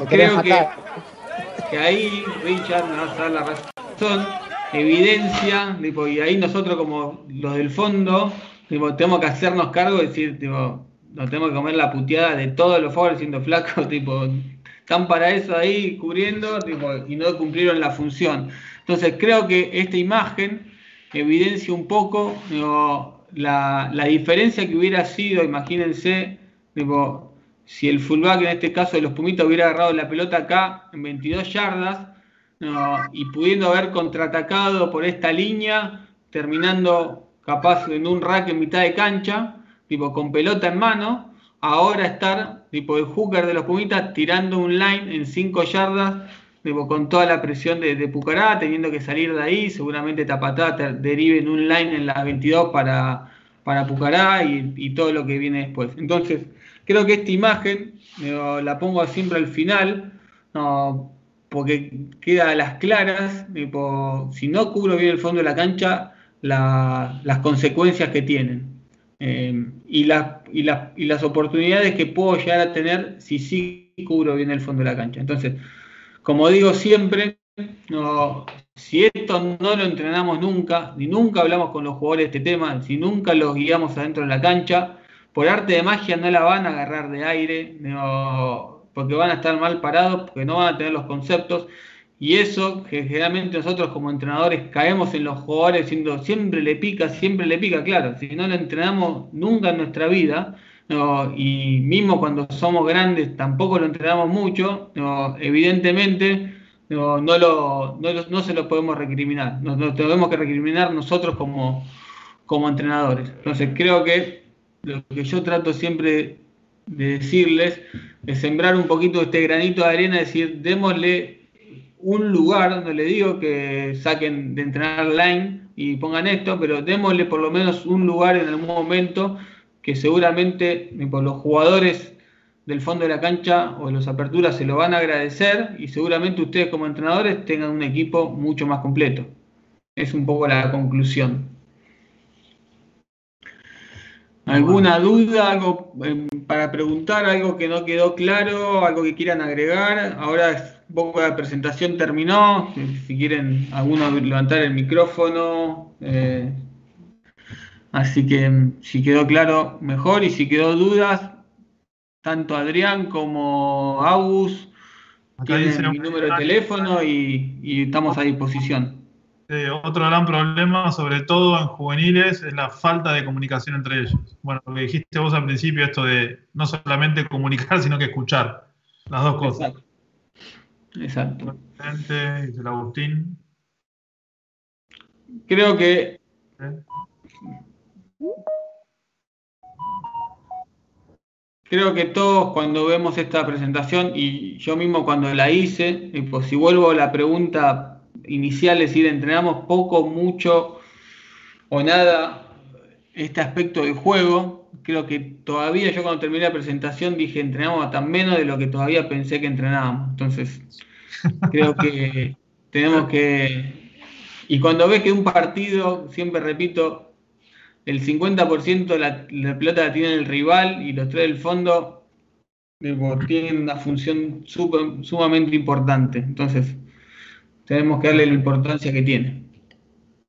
creo que, que ahí Richard me va a dar la razón evidencia, y ahí nosotros como los del fondo, tenemos que hacernos cargo de decir, tipo, nos tenemos que comer la puteada de todos los favores siendo flacos, tipo, están para eso ahí cubriendo y no cumplieron la función. Entonces creo que esta imagen evidencia un poco la, diferencia que hubiera sido, imagínense, si el fullback en este caso de los Pumitas hubiera agarrado la pelota acá en 22 yardas y pudiendo haber contraatacado por esta línea, terminando capaz en un rack en mitad de cancha, tipo con pelota en mano, ahora estar tipo el hooker de los Pumitas tirando un line en 5 yardas con toda la presión de, Pucará, teniendo que salir de ahí, seguramente Tapatá derive en un line en la 22 para, para Pucará y, todo lo que viene después. Entonces, creo que esta imagen la pongo siempre al final, porque queda a las claras, si no cubro bien el fondo de la cancha, las consecuencias que tienen. Eh, y, las oportunidades que puedo llegar a tener si sí cubro bien el fondo de la cancha. Entonces, como digo siempre, si esto no lo entrenamos nunca, ni nunca hablamos con los jugadores de este tema, si nunca los guiamos adentro de la cancha, por arte de magia no la van a agarrar de aire, porque van a estar mal parados, porque no van a tener los conceptos. Y eso, que generalmente nosotros como entrenadores caemos en los jugadores diciendo siempre le pica, siempre le pica, claro, si no lo entrenamos nunca en nuestra vida, y mismo cuando somos grandes tampoco lo entrenamos mucho, evidentemente no, no, se lo podemos recriminar, nos, tenemos que recriminar nosotros como, como entrenadores. Entonces creo que lo que yo trato siempre de decirles es sembrar un poquito este granito de arena, decir, démosle un lugar, no le digo que saquen de entrenar line y pongan esto, pero démosle por lo menos un lugar en algún momento que seguramente por los jugadores del fondo de la cancha o de las aperturas se lo van a agradecer y seguramente ustedes como entrenadores tengan un equipo mucho más completo. Es un poco la conclusión. ¿Alguna duda, algo em, para preguntar, algo que no quedó claro, algo que quieran agregar? Ahora un poco la presentación terminó, si quieren alguno levantar el micrófono. Eh, así que em, si quedó claro, mejor, y si quedó dudas, tanto Adrián como Agus tienen mi número de teléfono y estamos a disposición. Eh, otro gran problema, sobre todo en juveniles, es la falta de comunicación entre ellos. Bueno, lo que dijiste vos al principio, esto de no solamente comunicar, sino que escuchar. Las dos cosas. Exacto. Dice el Agustín. Creo que. Creo que todos cuando vemos esta presentación, y yo mismo cuando la hice, pues si vuelvo a la pregunta inicial, es decir, entrenamos poco, mucho o nada este aspecto del juego. Creo que todavía yo cuando terminé la presentación dije entrenamos tan menos de lo que todavía pensé que entrenábamos. Entonces, creo que tenemos que... Y cuando ves que un partido, siempre repito, el 50% de la, la, pelota la tiene el rival y los tres del fondo tienen una función sumamente importante. Entonces, tenemos que darle la importancia que tiene.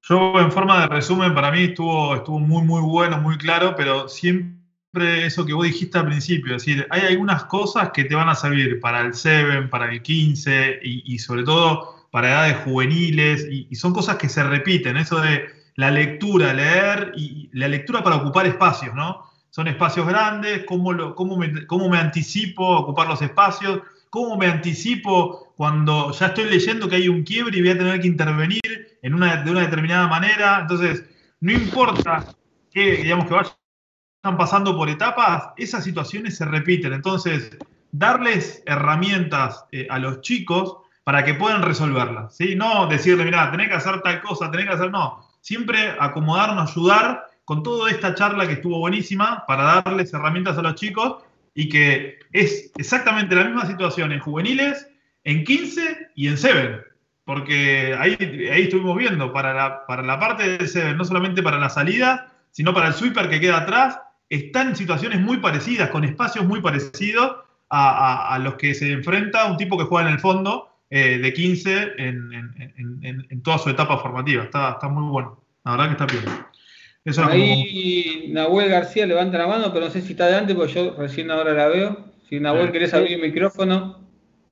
Yo, en forma de resumen, para mí estuvo, estuvo muy, muy bueno, muy claro, pero siempre eso que vos dijiste al principio, es decir, hay algunas cosas que te van a servir para el 7, para el 15 y, sobre todo para edades juveniles, y, son cosas que se repiten, eso de la lectura, leer y la lectura para ocupar espacios, ¿no? Son espacios grandes, cómo, lo, cómo, me, cómo me anticipo a ocupar los espacios, cómo me anticipo cuando ya estoy leyendo que hay un quiebre y voy a tener que intervenir en una, de una determinada manera. Entonces, no importa que, digamos, que vayan pasando por etapas, esas situaciones se repiten. Entonces, darles herramientas eh, a los chicos para que puedan resolverlas. ¿sí? No decirle, mira, tenés que hacer tal cosa, tenés que hacer, no. Siempre acomodarnos, ayudar con toda esta charla que estuvo buenísima para darles herramientas a los chicos y que es exactamente la misma situación en juveniles en 15 y en 7. Porque ahí, ahí estuvimos viendo, para la, para la parte de 7, no solamente para la salida, sino para el sweeper que queda atrás, están en situaciones muy parecidas, con espacios muy parecidos a, los que se enfrenta un tipo que juega en el fondo eh, de 15 en, toda su etapa formativa. Está, está muy bueno. La verdad que está bien. Ahí Nahuel García levanta la mano, pero no sé si está adelante, porque yo recién ahora la veo. Si Nahuel querés abrir el micrófono.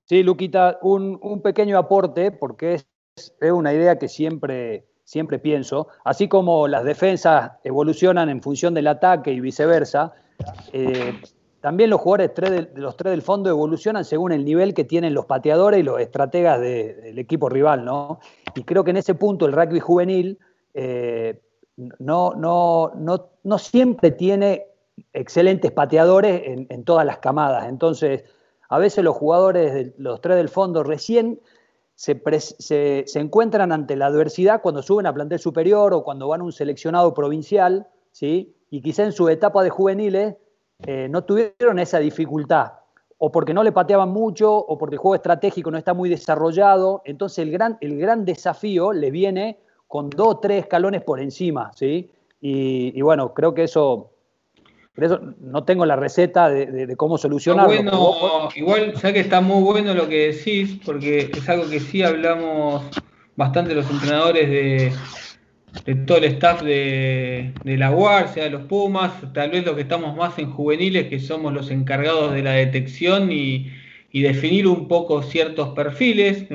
Sí, Luquita, un, pequeño aporte, porque es, una idea que siempre, siempre pienso. Así como las defensas evolucionan en función del ataque y viceversa, eh, también los jugadores de, los tres del fondo evolucionan según el nivel que tienen los pateadores y los estrategas del equipo rival, ¿no? Y creo que en ese punto el rugby juvenil eh, no, no, no, no, siempre tiene excelentes pateadores en, todas las camadas. Entonces, a veces los jugadores, de los tres del fondo, recién se, encuentran ante la adversidad cuando suben a plantel superior o cuando van a un seleccionado provincial, ¿sí? Y quizá en su etapa de juveniles eh, no tuvieron esa dificultad, o porque no le pateaban mucho, o porque el juego estratégico no está muy desarrollado. Entonces el gran, el gran desafío le viene con dos o tres escalones por encima, ¿sí? Y, bueno, creo que eso, eso no tengo la receta de, cómo solucionarlo. Bueno, igual, ya que está muy bueno lo que decís, porque es algo que sí hablamos bastante los entrenadores de, de todo el staff de, la UAR, sea de los Pumas, tal vez lo que estamos más en juveniles, que somos los encargados de la detección y, definir un poco ciertos perfiles.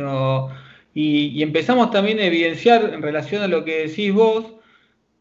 Y, empezamos también a evidenciar en relación a lo que decís vos,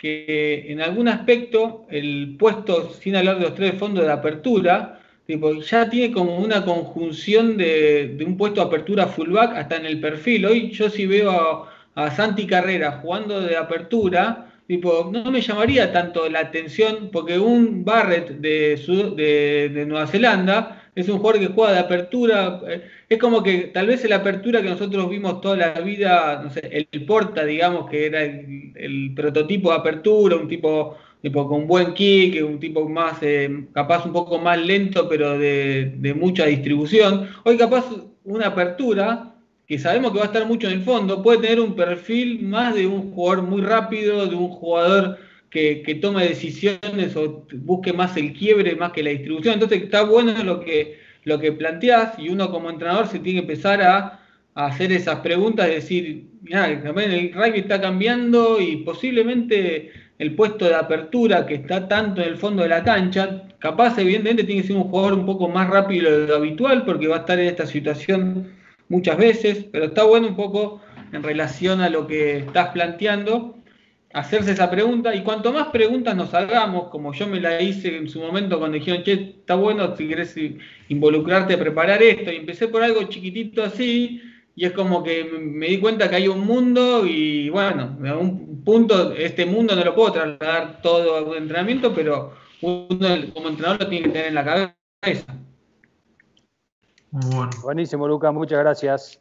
que en algún aspecto el puesto, sin hablar de los tres fondos de apertura, tipo, ya tiene como una conjunción de, un puesto de apertura fullback hasta en el perfil. Hoy yo sí veo a a Santi Carrera jugando de apertura, tipo, no me llamaría tanto la atención porque un Barrett de, de, Nueva Zelanda es un jugador que juega de apertura, eh, es como que tal vez la apertura que nosotros vimos toda la vida, no sé, el Porta, digamos, que era el, prototipo de apertura, un tipo, tipo con buen kick, un tipo más, eh, capaz un poco más lento, pero de, de mucha distribución. Hoy capaz una apertura que sabemos que va a estar mucho en el fondo, puede tener un perfil más de un jugador muy rápido, de un jugador que, que tome decisiones o busque más el quiebre más que la distribución. Entonces está bueno lo que, lo que planteás y uno como entrenador se tiene que empezar a, hacer esas preguntas, decir, mira, también el rugby está cambiando y posiblemente el puesto de apertura que está tanto en el fondo de la cancha, capaz evidentemente tiene que ser un jugador un poco más rápido de lo habitual porque va a estar en esta situación muchas veces, pero está bueno un poco en relación a lo que estás planteando, hacerse esa pregunta y cuanto más preguntas nos hagamos, como yo me la hice en su momento cuando dijeron, che, está bueno si querés involucrarte a preparar esto, y empecé por algo chiquitito así, y es como que me di cuenta que hay un mundo y bueno, a un punto, este mundo no lo puedo trasladar todo a un entrenamiento, pero uno como entrenador lo tiene que tener en la cabeza. Bueno. Buenísimo, Luca, muchas gracias.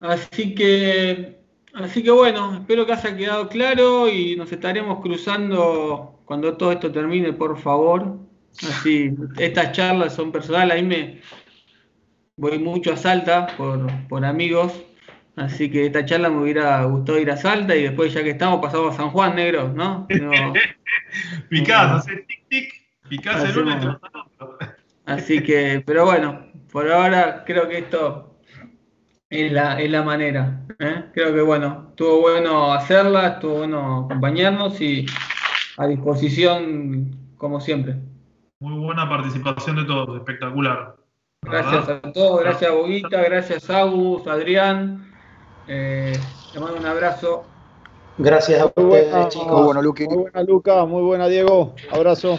Así que, así que bueno, espero que haya quedado claro y nos estaremos cruzando cuando todo esto termine, por favor. Así, estas charlas son personales, a mí me voy mucho a Salta por, amigos, así que esta charla me hubiera gustado ir a Salta y después ya que estamos pasamos a San Juan, negro, ¿no? no Picás, tic tic, picás el uno y te Así que, pero bueno, por ahora creo que esto es la, es la manera. ¿eh? Creo que bueno, estuvo bueno hacerla, estuvo bueno acompañarnos y a disposición como siempre. Muy buena participación de todos, espectacular. Gracias a todos, gracias a Boguita, gracias a Agus, Adrián. Eh, te mando un abrazo. Gracias a ustedes, chicos. Muy buena, Luca. Muy buena, Luca. Muy buena, Diego. Abrazo.